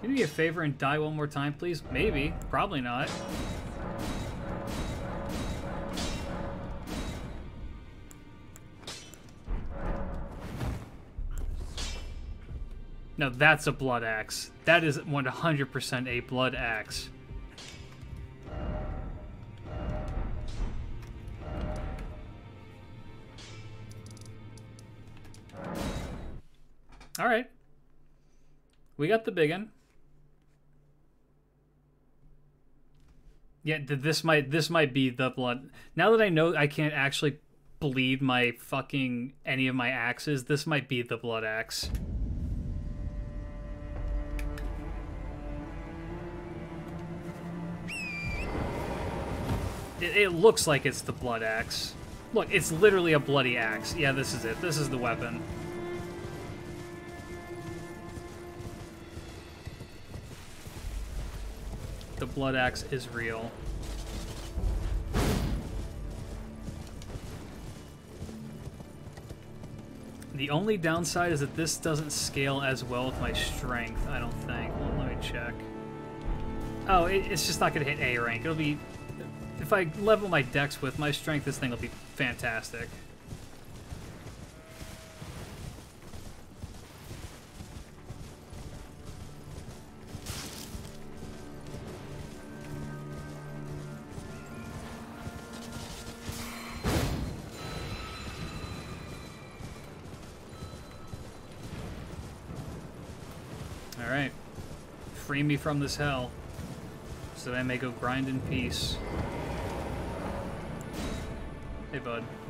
Can you do me a favor and die one more time, please? Maybe. Probably not. No, that's a blood axe. That is 100% a blood axe. All right. We got the big one. Yeah, this might this might be the blood. Now that I know I can't actually bleed my fucking any of my axes, this might be the blood axe. It, it looks like it's the blood axe. Look, it's literally a bloody axe. Yeah, this is it. This is the weapon. The blood axe is real. The only downside is that this doesn't scale as well with my strength, I don't think. Well, let me check. Oh, it, it's just not going to hit A rank. It'll be... If I level my dex with my strength, this thing will be fantastic. Alright. Free me from this hell, so that I may go grind in peace. Hey, bud.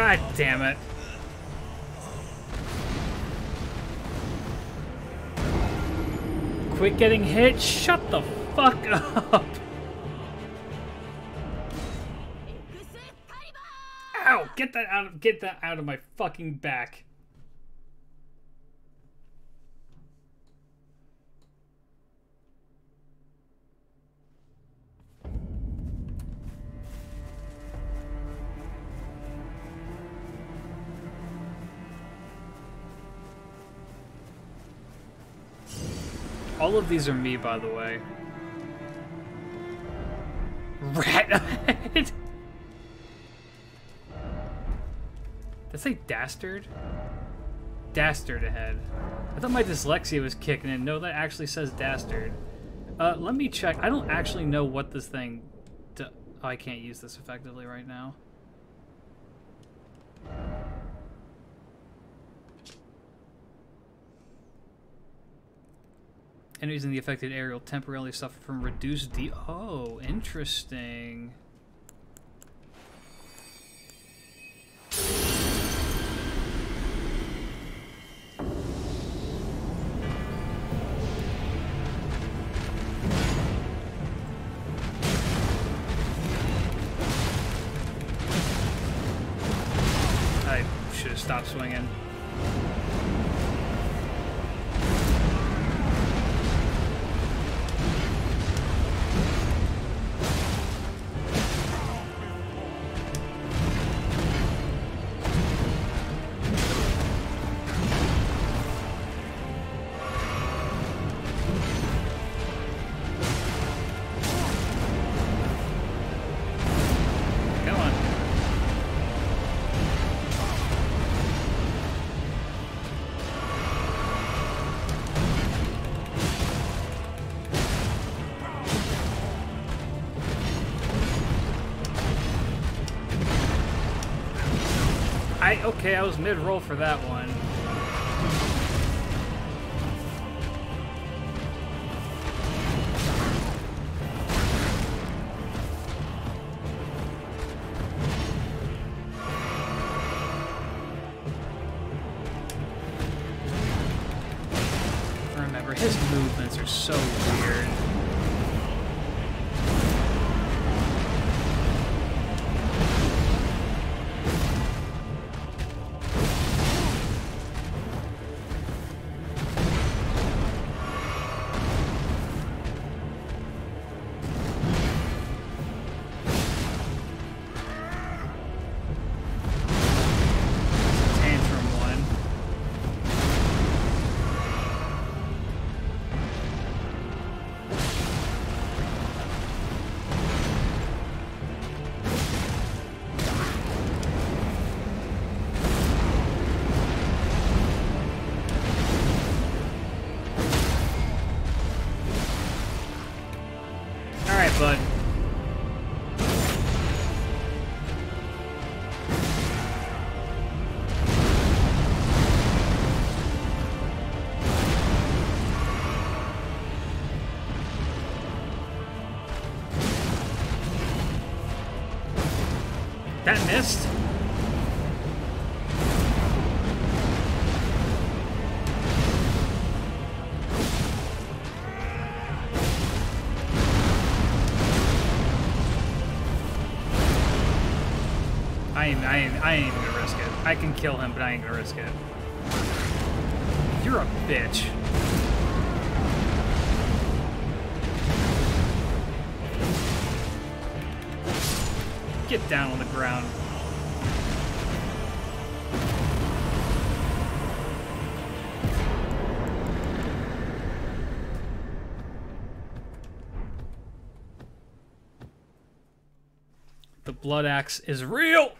God damn it. Quit getting hit. Shut the fuck up. Ow! Get that out of get that out of my fucking back. Of these are me, by the way. Rat. Did I say dastard? Dastard ahead. I thought my dyslexia was kicking in. No, that actually says dastard. Uh, let me check. I don't actually know what this thing. Oh, I can't use this effectively right now. Enemies in the affected area will temporarily suffer from reduced D. Oh, interesting. Okay, was mid roll for that one. That missed? I ain't, I ain't, I ain't gonna risk it. I can kill him, but I ain't gonna risk it. You're a bitch. Get down blood axe is real.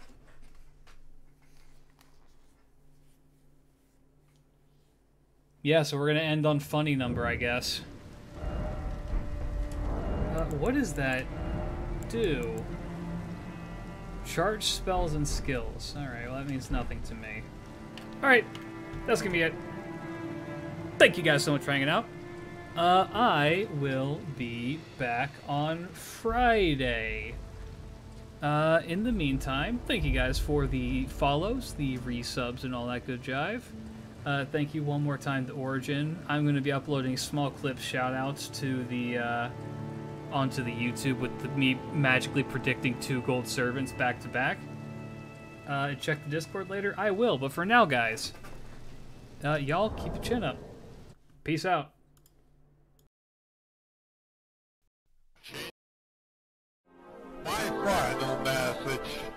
Yeah, so we're gonna end on funny number, I guess. Uh, what does that do? Charge spells and skills. Alright, well that means nothing to me. Alright, that's gonna be it. Thank you guys so much for hanging out. Uh, I will be back on Friday. Uh, in the meantime, thank you guys for the follows, the resubs, and all that good jive. Uh, thank you one more time to Origin. I'm going to be uploading small clips, shoutouts to the uh, onto the YouTube with the, me magically predicting two gold servants back to back. Uh, check the Discord later. I will, but for now, guys, uh, y'all keep your chin up. Peace out. My final message